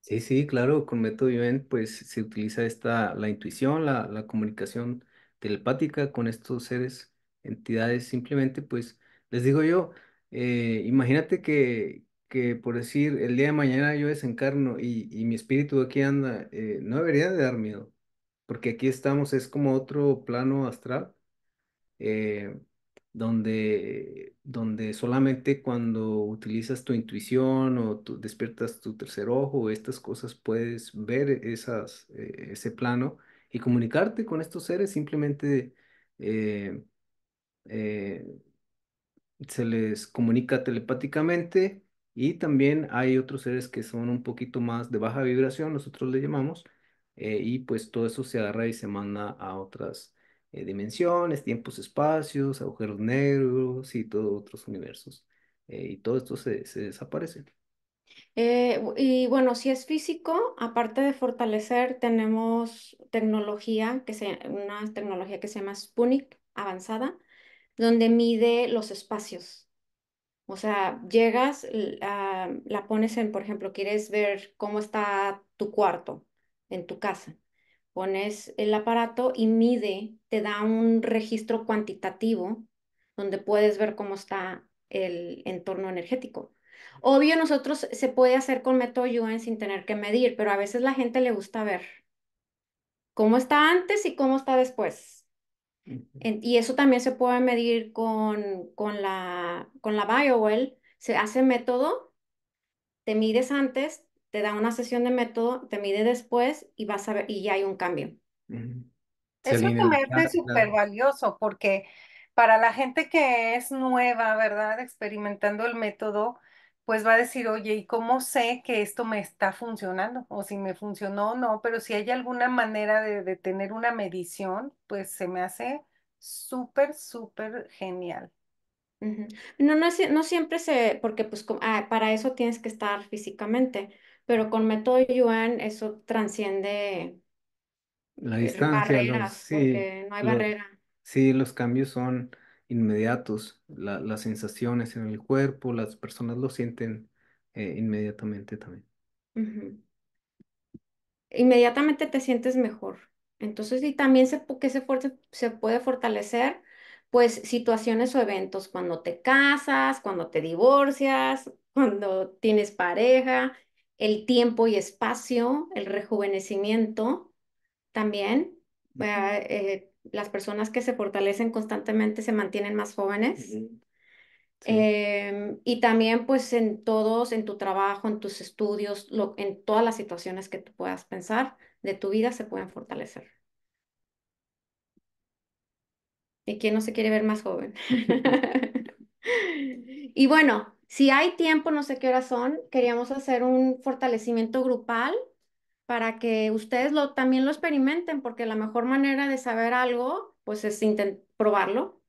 Sí, sí, claro, con método Yuen pues se utiliza esta, la intuición, la comunicación telepática con estos seres, entidades, simplemente pues les digo yo, eh, imagínate que, que por decir el día de mañana yo desencarno y, y mi espíritu aquí anda, eh, no debería de dar miedo, porque aquí estamos, es como otro plano astral eh, donde, donde solamente cuando utilizas tu intuición o tú despiertas tu tercer ojo, estas cosas puedes ver esas, eh, ese plano y comunicarte con estos seres, simplemente eh, eh, se les comunica telepáticamente y también hay otros seres que son un poquito más de baja vibración, nosotros le llamamos, eh, y pues todo eso se agarra y se manda a otras eh, dimensiones, tiempos, espacios, agujeros negros y todos otros universos. eh, y todo esto se, se desaparece. Y bueno, si es físico, aparte de fortalecer, tenemos tecnología, que se, una tecnología que se llama Sputnik avanzada, donde mide los espacios. O sea, llegas, ah, la pones en, por ejemplo, quieres ver cómo está tu cuarto en tu casa. Pones el aparato y mide, te da un registro cuantitativo donde puedes ver cómo está el entorno energético. Obvio, nosotros se puede hacer con método Yuen sin tener que medir, pero a veces la gente le gusta ver cómo está antes y cómo está después. En- y eso también se puede medir con, con la, con la BioWell. Se hace método, te mides antes, te da una sesión de método, te mide después y vas a ver, y ya hay un cambio. Eso alinean. me hace súper claro. valioso porque para la gente que es nueva, ¿verdad? Experimentando el método, pues va a decir, oye, ¿y cómo sé que esto me está funcionando? O si me funcionó o no, pero si hay alguna manera de, de tener una medición, pues se me hace súper, súper genial. No, no, es- no siempre se, porque pues ah, para eso tienes que estar físicamente, pero con método Yuan eso transciende La eh, distancia, los, barreras, sí, porque no hay los, barrera. sí, los cambios son inmediatos. La- las sensaciones en el cuerpo, las personas lo sienten eh, inmediatamente también. Inmediatamente te sientes mejor. Entonces, y también se, que se, puede fortalecer, pues, situaciones o eventos, cuando te casas, cuando te divorcias, cuando tienes pareja, el tiempo y espacio, el rejuvenecimiento también. Eh, las personas que se fortalecen constantemente se mantienen más jóvenes. Sí. Em, y también pues en todos, en tu trabajo, en tus estudios, lo- en todas las situaciones que tú puedas pensar de tu vida se pueden fortalecer. ¿Y quién no se quiere ver más joven? Y bueno, si hay tiempo, no sé qué horas son, queríamos hacer un fortalecimiento grupal para que ustedes lo, también lo experimenten, porque la mejor manera de saber algo, pues es probarlo,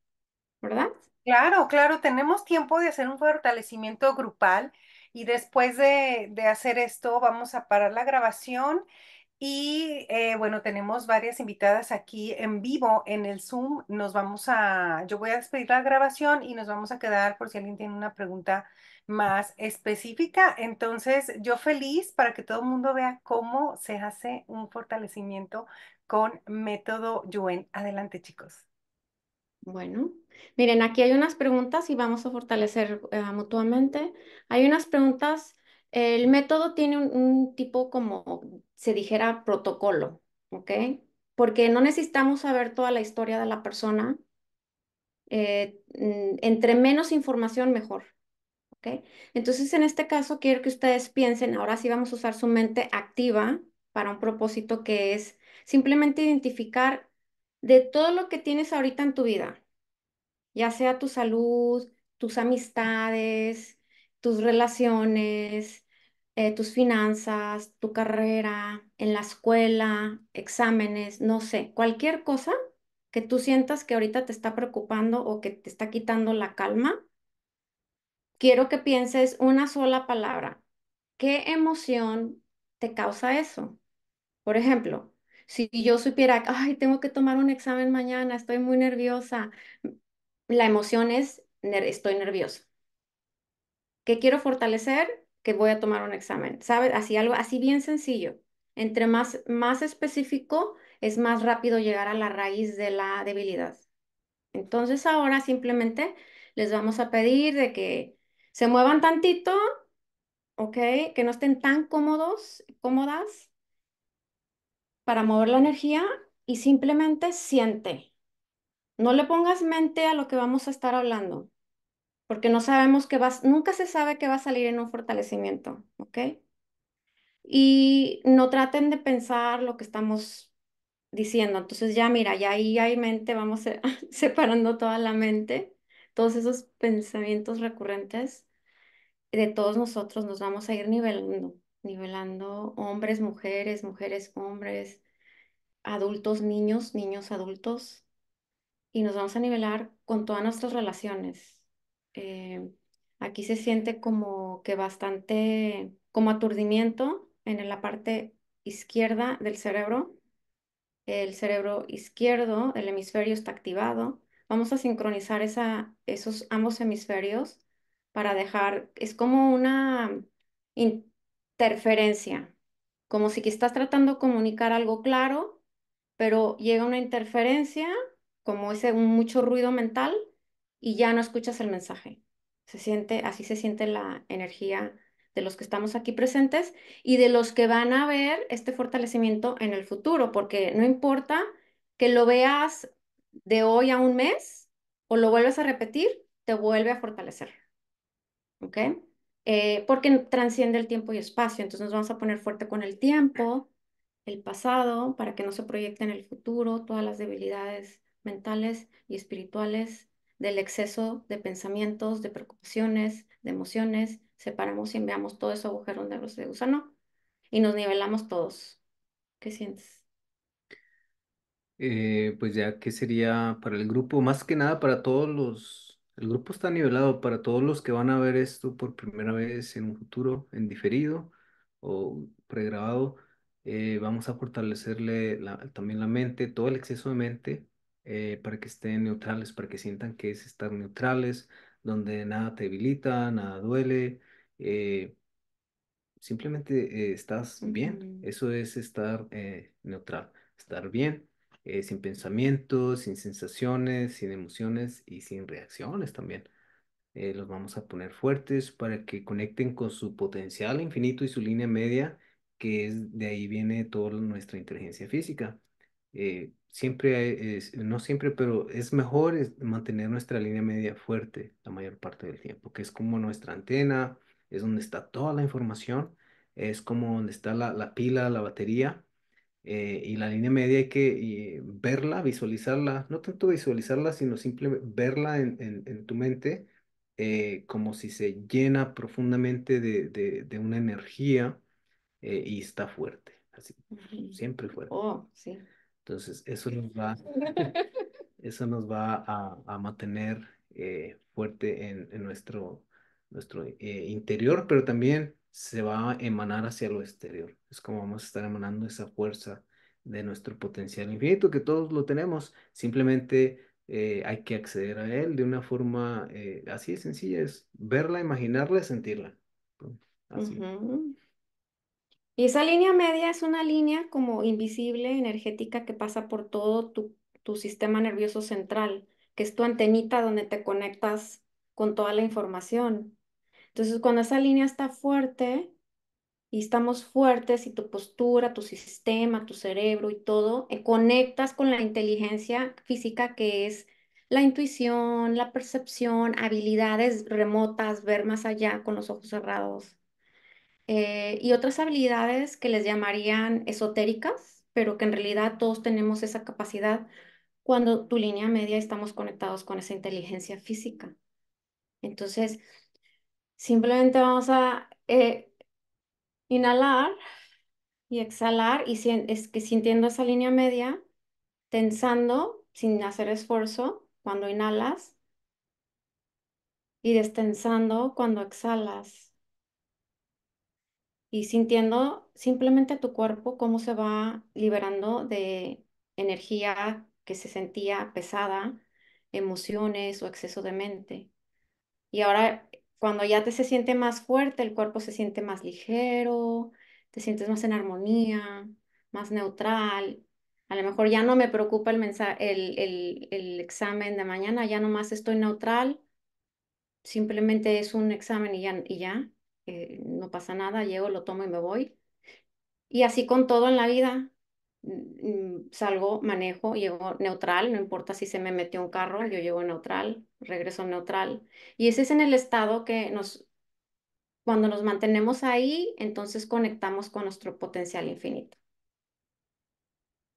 ¿verdad? Claro, claro, tenemos tiempo de hacer un fortalecimiento grupal y después de, de hacer esto vamos a parar la grabación y eh, bueno, tenemos varias invitadas aquí en vivo en el Zoom. Nos vamos a, yo voy a despedir la grabación y nos vamos a quedar por si alguien tiene una pregunta más específica. Entonces, yo feliz para que todo el mundo vea cómo se hace un fortalecimiento con método Yuen. Adelante, chicos. Bueno, miren, aquí hay unas preguntas y vamos a fortalecer eh, mutuamente. Hay unas preguntas, el método tiene un, tipo como se dijera protocolo, ¿ok? Porque no necesitamos saber toda la historia de la persona. eh, mm, entre menos información, mejor, Entonces, en este caso, quiero que ustedes piensen, ahora sí vamos a usar su mente activa para un propósito que es simplemente identificar de todo lo que tienes ahorita en tu vida ya sea tu salud, tus amistades, tus relaciones, eh, tus finanzas, tu carrera, en la escuela, exámenes, no sé, cualquier cosa que tú sientas que ahorita te está preocupando o que te está quitando la calma, quiero que pienses una sola palabra. ¿Qué emoción te causa eso? Por ejemplo, si yo supiera, ay, tengo que tomar un examen mañana, estoy muy nerviosa, la emoción es, estoy nerviosa. ¿Qué quiero fortalecer? Que voy a tomar un examen. ¿Sabes? Así algo, así bien sencillo. Entre más, más específico, es más rápido llegar a la raíz de la debilidad. Entonces ahora simplemente les vamos a pedir de que se muevan tantito, ¿ok? Que no estén tan cómodos, cómodas para mover la energía y simplemente siente. No le pongas mente a lo que vamos a estar hablando. porque no sabemos qué vas, nunca se sabe qué va a salir en un fortalecimiento, ¿ok? Y no traten de pensar lo que estamos diciendo. Entonces ya mira, ya ahí hay mente, vamos separando toda la mente, todos esos pensamientos recurrentes de todos nosotros nos vamos a ir nivelando, nivelando hombres, mujeres, mujeres, hombres, adultos, niños, niños, adultos y nos vamos a nivelar con todas nuestras relaciones. Eh, aquí se siente como que bastante, como aturdimiento en la parte izquierda del cerebro. El cerebro izquierdo, el hemisferio está activado. Vamos a sincronizar esa, esos ambos hemisferios para dejar, es como una interferencia, como si que estás tratando de comunicar algo claro pero llega una interferencia, como ese mucho ruido mental, y ya no escuchas el mensaje. Se siente, así se siente la energía de los que estamos aquí presentes y de los que van a ver este fortalecimiento en el futuro, porque no importa que lo veas de hoy a un mes o lo vuelves a repetir, te vuelve a fortalecer, ¿ok? Eh, porque transciende el tiempo y espacio, entonces nos vamos a poner fuerte con el tiempo el pasado para que no se proyecte en el futuro todas las debilidades mentales y espirituales del exceso de pensamientos, de preocupaciones, de emociones. Separamos y enviamos todo eso a agujeros negros de gusano y nos nivelamos todos. ¿Qué sientes? Eh, pues ya que sería para el grupo, más que nada para todos los, el grupo está nivelado para todos los que van a ver esto por primera vez en un futuro, en diferido o pregrabado. eh, vamos a fortalecerle la- también la mente, todo el exceso de mente, eh, para que estén neutrales, para que sientan que es estar neutrales, donde nada te debilita, nada duele. eh, Simplemente estás bien. Eso es estar neutral. Estar bien, eh, sin pensamientos, sin sensaciones, sin emociones y sin reacciones también. Eh, los vamos a poner fuertes para que conecten con su potencial infinito y su línea media, que es de ahí viene toda nuestra inteligencia física. Eh, siempre es, no siempre, pero es mejor mantener nuestra línea media fuerte la mayor parte del tiempo, que es como nuestra antena, es donde está toda la información, es como donde está la, la pila, la batería, eh, y la línea media hay que eh, verla, visualizarla, no tanto visualizarla, sino simplemente verla en, en- en tu mente, eh, como si se llena profundamente de, de- de una energía eh, y está fuerte, así, siempre fuerte. Oh, sí. Entonces, eso nos va, eso nos va a, a mantener eh, fuerte en, en nuestro, nuestro eh, interior, pero también se va a emanar hacia lo exterior. Es como vamos a estar emanando esa fuerza de nuestro potencial infinito, que todos lo tenemos. Simplemente eh, hay que acceder a él de una forma eh, así de sencilla, es verla, imaginarla, sentirla. Y esa línea media es una línea como invisible, energética, que pasa por todo tu, tu sistema nervioso central, que es tu antenita donde te conectas con toda la información. Entonces, cuando esa línea está fuerte y estamos fuertes y tu postura, tu sistema, tu cerebro y todo, eh, conectas con la inteligencia física que es la intuición, la percepción, habilidades remotas, ver más allá con los ojos cerrados eh, y otras habilidades que les llamarían esotéricas, pero que en realidad todos tenemos esa capacidad cuando tu línea media estamos conectados con esa inteligencia física. Entonces, simplemente vamos a eh, inhalar y exhalar y es que sintiendo esa línea media, tensando sin hacer esfuerzo cuando inhalas y destensando cuando exhalas. y sintiendo simplemente tu cuerpo cómo se va liberando de energía que se sentía pesada, emociones o exceso de mente. Y ahora, cuando ya te se siente más fuerte, el cuerpo se siente más ligero, te sientes más en armonía, más neutral. A lo mejor ya no me preocupa el, el, el, el examen de mañana, ya nomás estoy neutral, simplemente es un examen y ya, y ya, eh, no pasa nada, llego, lo tomo y me voy. Y así con todo en la vida. Mm, Salgo, manejo, llego neutral, no importa si se me metió un carro, yo llego neutral, regreso neutral. Y ese es en el estado que nos, cuando nos mantenemos ahí, entonces conectamos con nuestro potencial infinito.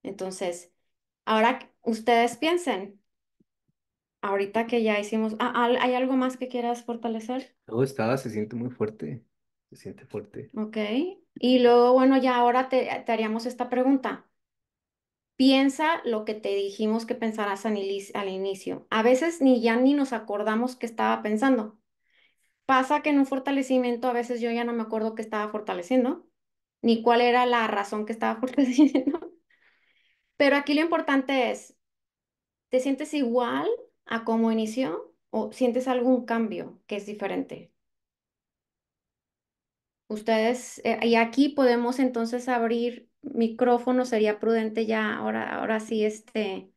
Entonces, ahora ustedes piensen, ahorita que ya hicimos, ¿hay algo más que quieras fortalecer? Todo está, se siente muy fuerte, se siente fuerte. Ok. Y luego, bueno, ya ahora te, te haríamos esta pregunta. Piensa lo que te dijimos que pensaras al, inici- al inicio. A veces ni ya ni nos acordamos qué estaba pensando. Pasa que en un fortalecimiento a veces yo ya no me acuerdo qué estaba fortaleciendo, ni cuál era la razón que estaba fortaleciendo. Pero aquí lo importante es, ¿te sientes igual a cómo inició o sientes algún cambio que es diferente? Ustedes, eh, y aquí podemos entonces abrir micrófono, sería prudente ya, ahora, ahora sí, este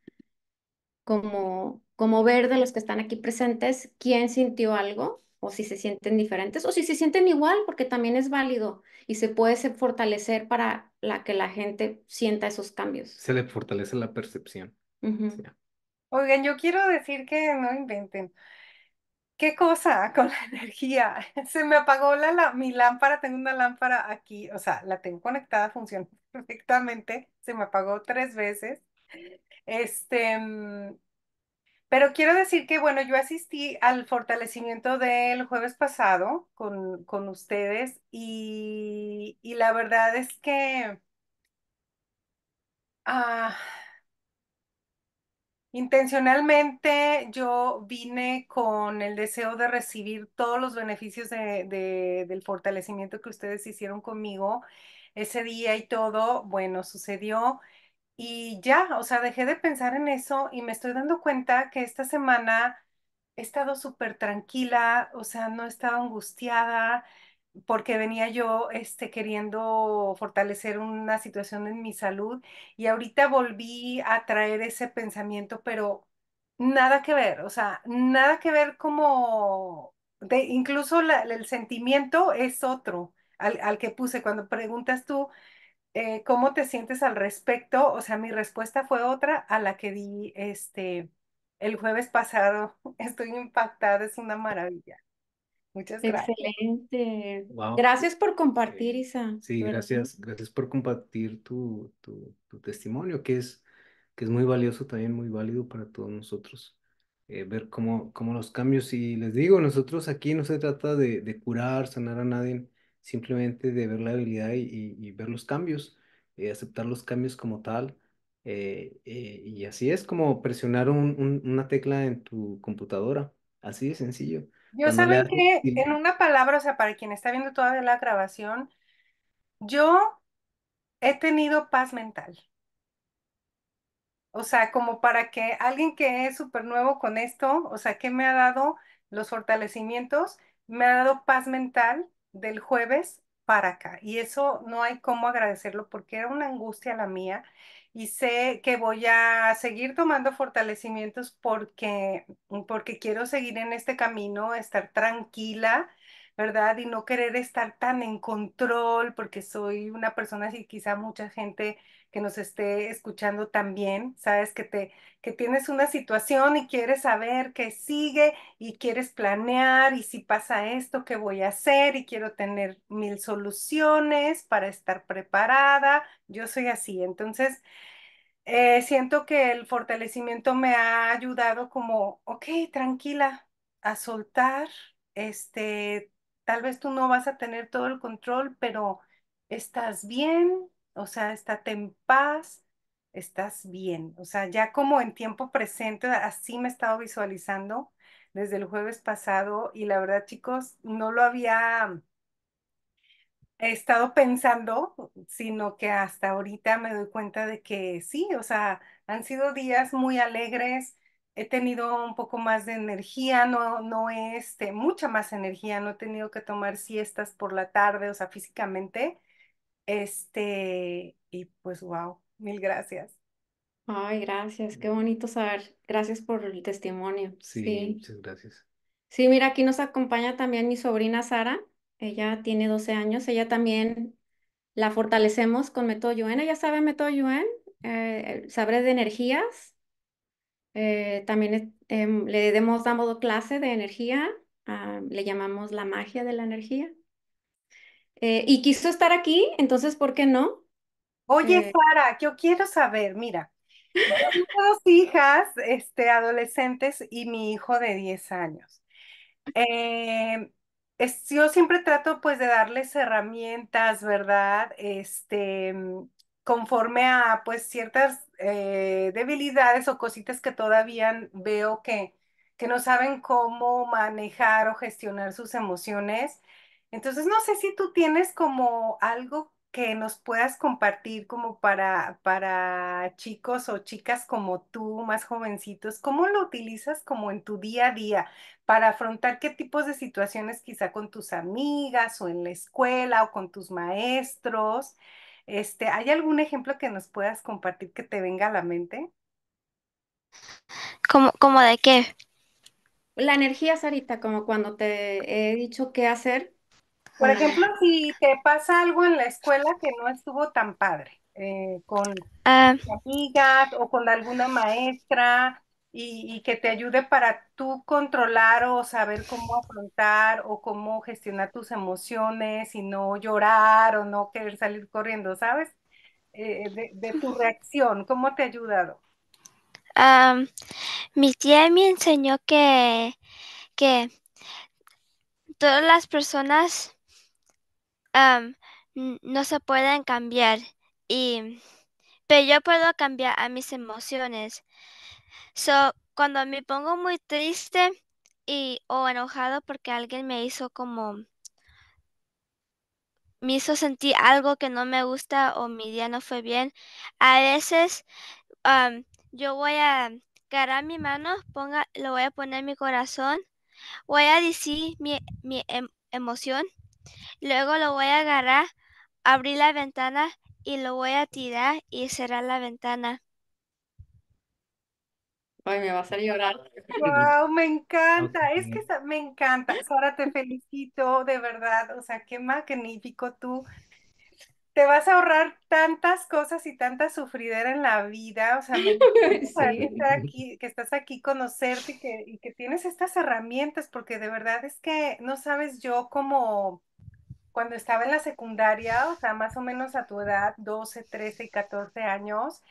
como, como ver de los que están aquí presentes quién sintió algo o si se sienten diferentes o si se sienten igual, porque también es válido y se puede se- fortalecer para la que la gente sienta esos cambios. Se le fortalece la percepción. Sí. Oigan, yo quiero decir que no inventen. ¿Qué cosa con la energía? Se me apagó la, la- mi lámpara, tengo una lámpara aquí, o sea, la tengo conectada, funciona perfectamente, se me apagó tres veces. Este, mm, pero quiero decir que, bueno, yo asistí al fortalecimiento del jueves pasado con, con ustedes y, y la verdad es que ah, intencionalmente yo vine con el deseo de recibir todos los beneficios de- de- del fortalecimiento que ustedes hicieron conmigo ese día y todo, bueno, sucedió. Y ya, o sea, dejé de pensar en eso y me estoy dando cuenta que esta semana he estado súper tranquila, o sea, no he estado angustiada porque venía yo este, queriendo fortalecer una situación en mi salud y ahorita volví a traer ese pensamiento, pero nada que ver, o sea, nada que ver como, de, incluso el sentimiento es otro al, al que puse cuando preguntas tú eh, ¿cómo te sientes al respecto? O sea, mi respuesta fue otra a la que di este el jueves pasado. Estoy impactada, es una maravilla. Muchas gracias. Excelente. Wow. Gracias por compartir, Isa. Sí, verdad. gracias, gracias por compartir tu, tu, tu testimonio, que es, que es muy valioso, también muy válido para todos nosotros, eh, ver cómo, cómo los cambios, y les digo, nosotros aquí no se trata de, de curar, sanar a nadie, simplemente de ver la habilidad y, y- y ver los cambios, eh, aceptar los cambios como tal, eh, eh, y así es como presionar un- un- una tecla en tu computadora, así de sencillo. Yo saben que en una palabra, o sea, para quien está viendo todavía la grabación, yo he tenido paz mental. O sea, como para que alguien que es súper nuevo con esto, o sea, que me ha dado los fortalecimientos, me ha dado paz mental del jueves para acá. Y eso no hay cómo agradecerlo porque era una angustia la mía. Y sé que voy a seguir tomando fortalecimientos porque, porque quiero seguir en este camino, estar tranquila, ¿verdad? Y no querer estar tan en control porque soy una persona así, quizá mucha gente que nos esté escuchando también, sabes que te que tienes una situación y quieres saber qué sigue y quieres planear y si pasa esto, qué voy a hacer y quiero tener mil soluciones para estar preparada. Yo soy así, entonces eh, siento que el fortalecimiento me ha ayudado como, ok, tranquila, a soltar, este, tal vez tú no vas a tener todo el control, pero estás bien, o sea, estate en paz, estás bien, o sea, ya como en tiempo presente, así me he estado visualizando desde el jueves pasado y la verdad, chicos, no lo había estado pensando, sino que hasta ahorita me doy cuenta de que sí, o sea, han sido días muy alegres, he tenido un poco más de energía, no, no este, mucha más energía, no he tenido que tomar siestas por la tarde, o sea, físicamente, este, y pues wow, mil gracias. Ay, gracias. Qué bonito saber. Gracias por el testimonio. Sí, Sí. muchas gracias. Sí, mira, aquí nos acompaña también mi sobrina Sara. Ella tiene 12 años. Ella también la fortalecemos con método Yuen. Ella sabe método Yuen, eh, sabe de energías. Eh, también em, le hemos dado clase de energía. ah, le llamamos la magia de la energía. Eh, y quiso estar aquí, entonces, ¿por qué no? Oye, Eh, Sara, yo quiero saber, mira, tengo dos hijas, este, adolescentes y mi hijo de 10 años. Eh, es- yo siempre trato pues de darles herramientas, ¿verdad? Este, conforme a pues ciertas eh, debilidades o cositas que todavía veo que, que no saben cómo manejar o gestionar sus emociones. Entonces, no sé si tú tienes como algo que nos puedas compartir como para, para chicos o chicas como tú, más jovencitos, ¿cómo lo utilizas como en tu día a día? para afrontar qué tipos de situaciones quizá con tus amigas o en la escuela o con tus maestros. Este, ¿hay algún ejemplo que nos puedas compartir que te venga a la mente? ¿Cómo, cómo de qué? la energía, Sarita, como cuando te he dicho qué hacer. Por ejemplo, si te pasa algo en la escuela que no estuvo tan padre, eh, con Ah, amigas o con alguna maestra, y, y que te ayude para tú controlar o saber cómo afrontar o cómo gestionar tus emociones y no llorar o no querer salir corriendo, ¿sabes? Eh, de, de tu reacción, ¿cómo te ha ayudado? Mi tía me enseñó que, que todas las personas n- no se pueden cambiar y pero yo puedo cambiar a mis emociones. So, cuando me pongo muy triste y o enojado porque alguien me hizo como me hizo sentir algo que no me gusta o mi día no fue bien, a veces yo voy a agarrar mi mano, ponga, lo voy a poner en mi corazón, voy a decir mi, mi em- emoción, luego lo voy a agarrar, abrir la ventana y lo voy a tirar y cerrar la ventana. Ay, me va a hacer llorar. Wow, me encanta, es que me encanta. Sara, te felicito, de verdad. O sea, qué magnífico tú. Te vas a ahorrar tantas cosas y tanta sufridera en la vida. O sea, me encanta Sí. estás aquí, que estás aquí, conocerte y que, y que tienes estas herramientas, porque de verdad es que no sabes yo cómo cuando estaba en la secundaria, o sea, más o menos a tu edad, 12, 13 y 14 años.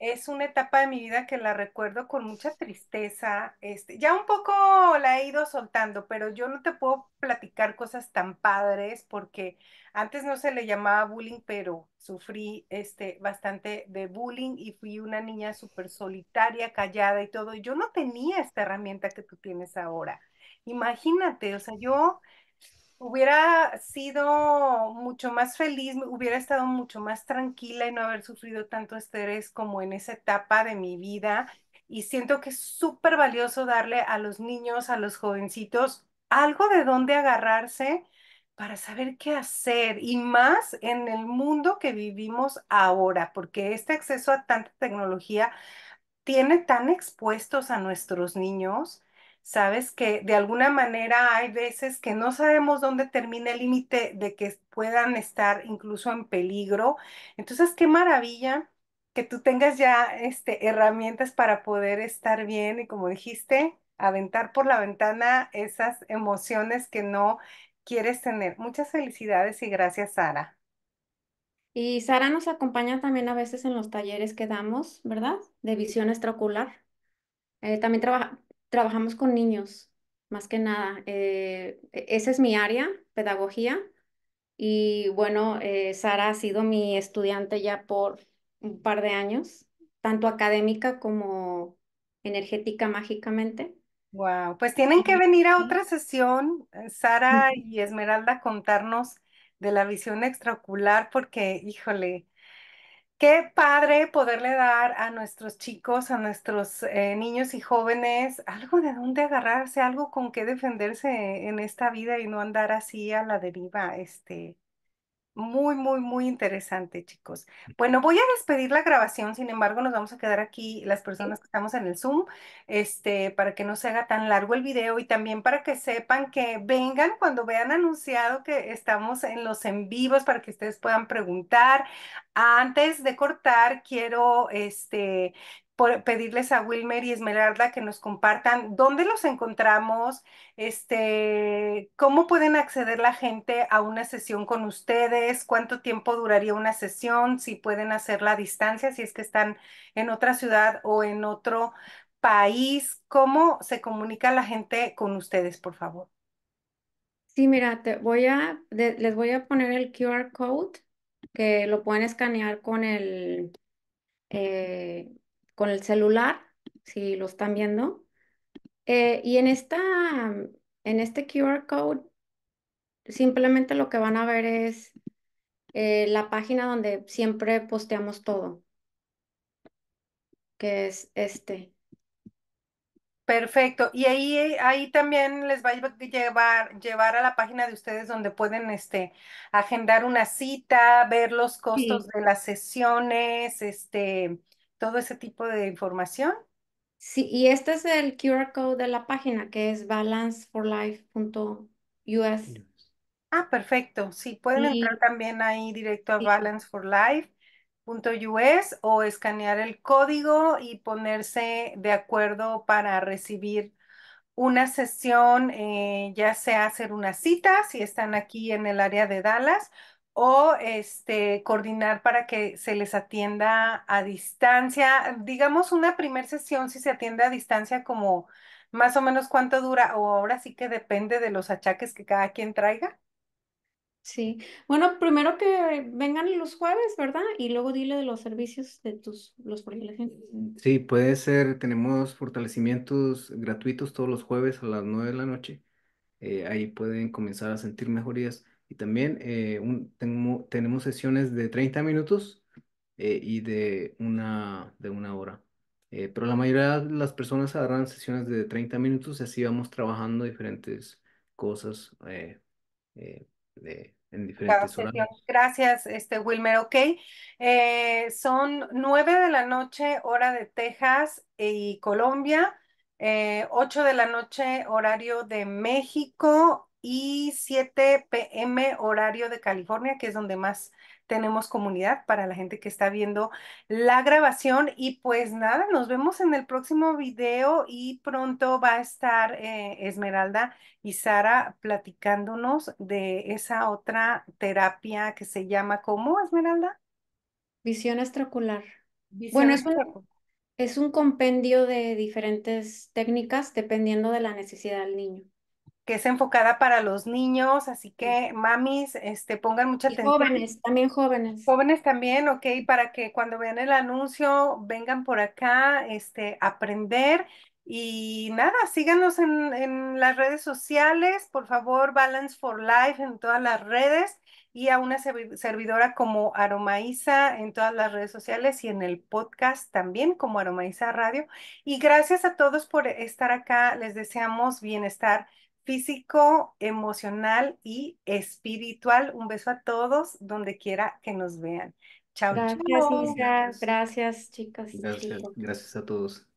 Es una etapa de mi vida que la recuerdo con mucha tristeza. Este, ya un poco la he ido soltando, pero yo no te puedo platicar cosas tan padres porque antes no se le llamaba bullying, pero sufrí este, bastante de bullying y fui una niña súper solitaria, callada y todo. Yo no tenía esta herramienta que tú tienes ahora. Imagínate, o sea, yo Hubiera sido mucho más feliz, hubiera estado mucho más tranquila y no haber sufrido tanto estrés como en esa etapa de mi vida. Y siento que es súper valioso darle a los niños, a los jovencitos, algo de dónde agarrarse para saber qué hacer y más en el mundo que vivimos ahora, porque este acceso a tanta tecnología tiene tan expuestos a nuestros niños, sabes que de alguna manera hay veces que no sabemos dónde termina el límite de que puedan estar incluso en peligro. Entonces, qué maravilla que tú tengas ya este, herramientas para poder estar bien y como dijiste, aventar por la ventana esas emociones que no quieres tener. Muchas felicidades y gracias, Sara. Y Sara nos acompaña también a veces en los talleres que damos, ¿verdad? De visión extraocular. Eh, también trabaja- trabajamos con niños, más que nada. Eh, e- esa es mi área, pedagogía. Y bueno, eh, Sara ha sido mi estudiante ya por un par de años, tanto académica como energética mágicamente. Wow, pues tienen que venir a otra sesión, eh, Sara y Esmeralda, a contarnos de la visión extraocular, porque, híjole, qué padre poderle dar a nuestros chicos, a nuestros eh, niños y jóvenes algo de dónde agarrarse, algo con qué defenderse en esta vida y no andar así a la deriva, este. Muy, muy, muy interesante, chicos. Bueno, voy a despedir la grabación, sin embargo, nos vamos a quedar aquí las personas que estamos en el Zoom, este, para que no se haga tan largo el video y también para que sepan que vengan cuando vean anunciado que estamos en los en vivos para que ustedes puedan preguntar. Antes de cortar, quiero, este, pedirles a Wilmer y Esmeralda que nos compartan dónde los encontramos este, ¿cómo pueden acceder la gente a una sesión con ustedes? ¿Cuánto tiempo duraría una sesión? Si pueden hacerla a distancia, si es que están en otra ciudad o en otro país. ¿Cómo se comunica la gente con ustedes, por favor? Sí, mira, te voy a, les voy a poner el QR code que lo pueden escanear con el, eh, con el celular, si lo están viendo. Eh, y en esta, en este QR code, simplemente lo que van a ver es eh, la página donde siempre posteamos todo, que es este. Perfecto. Y ahí, ahí también les va a llevar, llevar a la página de ustedes donde pueden este, agendar una cita, ver los costos Sí. de las sesiones, este, todo ese tipo de información. Sí, y este es el QR code de la página, que es balanceforlife.us. Ah, perfecto. Sí, pueden entrar también ahí directo a sí, Balance for Life. .us o escanear el código y ponerse de acuerdo para recibir una sesión, eh, ya sea hacer una cita si están aquí en el área de Dallas o este, coordinar para que se les atienda a distancia. Digamos una primer sesión si se atiende a distancia como más o menos cuánto dura o ahora sí que depende de los achaques que cada quien traiga. Sí, bueno, primero que vengan los jueves, ¿verdad? Y luego dile de los servicios de tus, los fortalecimientos. Sí, puede ser, tenemos fortalecimientos gratuitos todos los jueves a las 9 de la noche. Eh, ahí pueden comenzar a sentir mejorías. Y también eh, un- tengo- tenemos sesiones de 30 minutos eh, y de una, de una hora. Eh, pero la mayoría de las personas agarran sesiones de 30 minutos y así vamos trabajando diferentes cosas eh, eh, de- en diferentes horarios. Gracias, este Wilmer, ok. Eh, son nueve de la noche, hora de Texas y Colombia, eh, 8 de la noche, horario de México y 7 p.m. horario de California, que es donde más tenemos comunidad para la gente que está viendo la grabación. Y pues nada, nos vemos en el próximo video y pronto va a estar eh, Esmeralda y Sara platicándonos de esa otra terapia que se llama ¿cómo, Esmeralda? Visión extraocular. Visión Bueno, es un, es un compendio de diferentes técnicas dependiendo de la necesidad del niño. Que es enfocada para los niños, así Sí. que mamis, este, pongan mucha Y atención. jóvenes, también jóvenes. Jóvenes también, ok, para que cuando vean el anuncio vengan por acá, este, aprender y nada, síganos en, en las redes sociales, por favor, Balance for Life en todas las redes y a una servi- servidora como Aromaísa en todas las redes sociales y en el podcast también como Aromaísa Radio. Y gracias a todos por estar acá, les deseamos bienestar físico, emocional y espiritual. Un beso a todos donde quiera que nos vean. Chao, Gracias, chao. Isa. Gracias, chicas. Gracias, chicos. gracias a todos.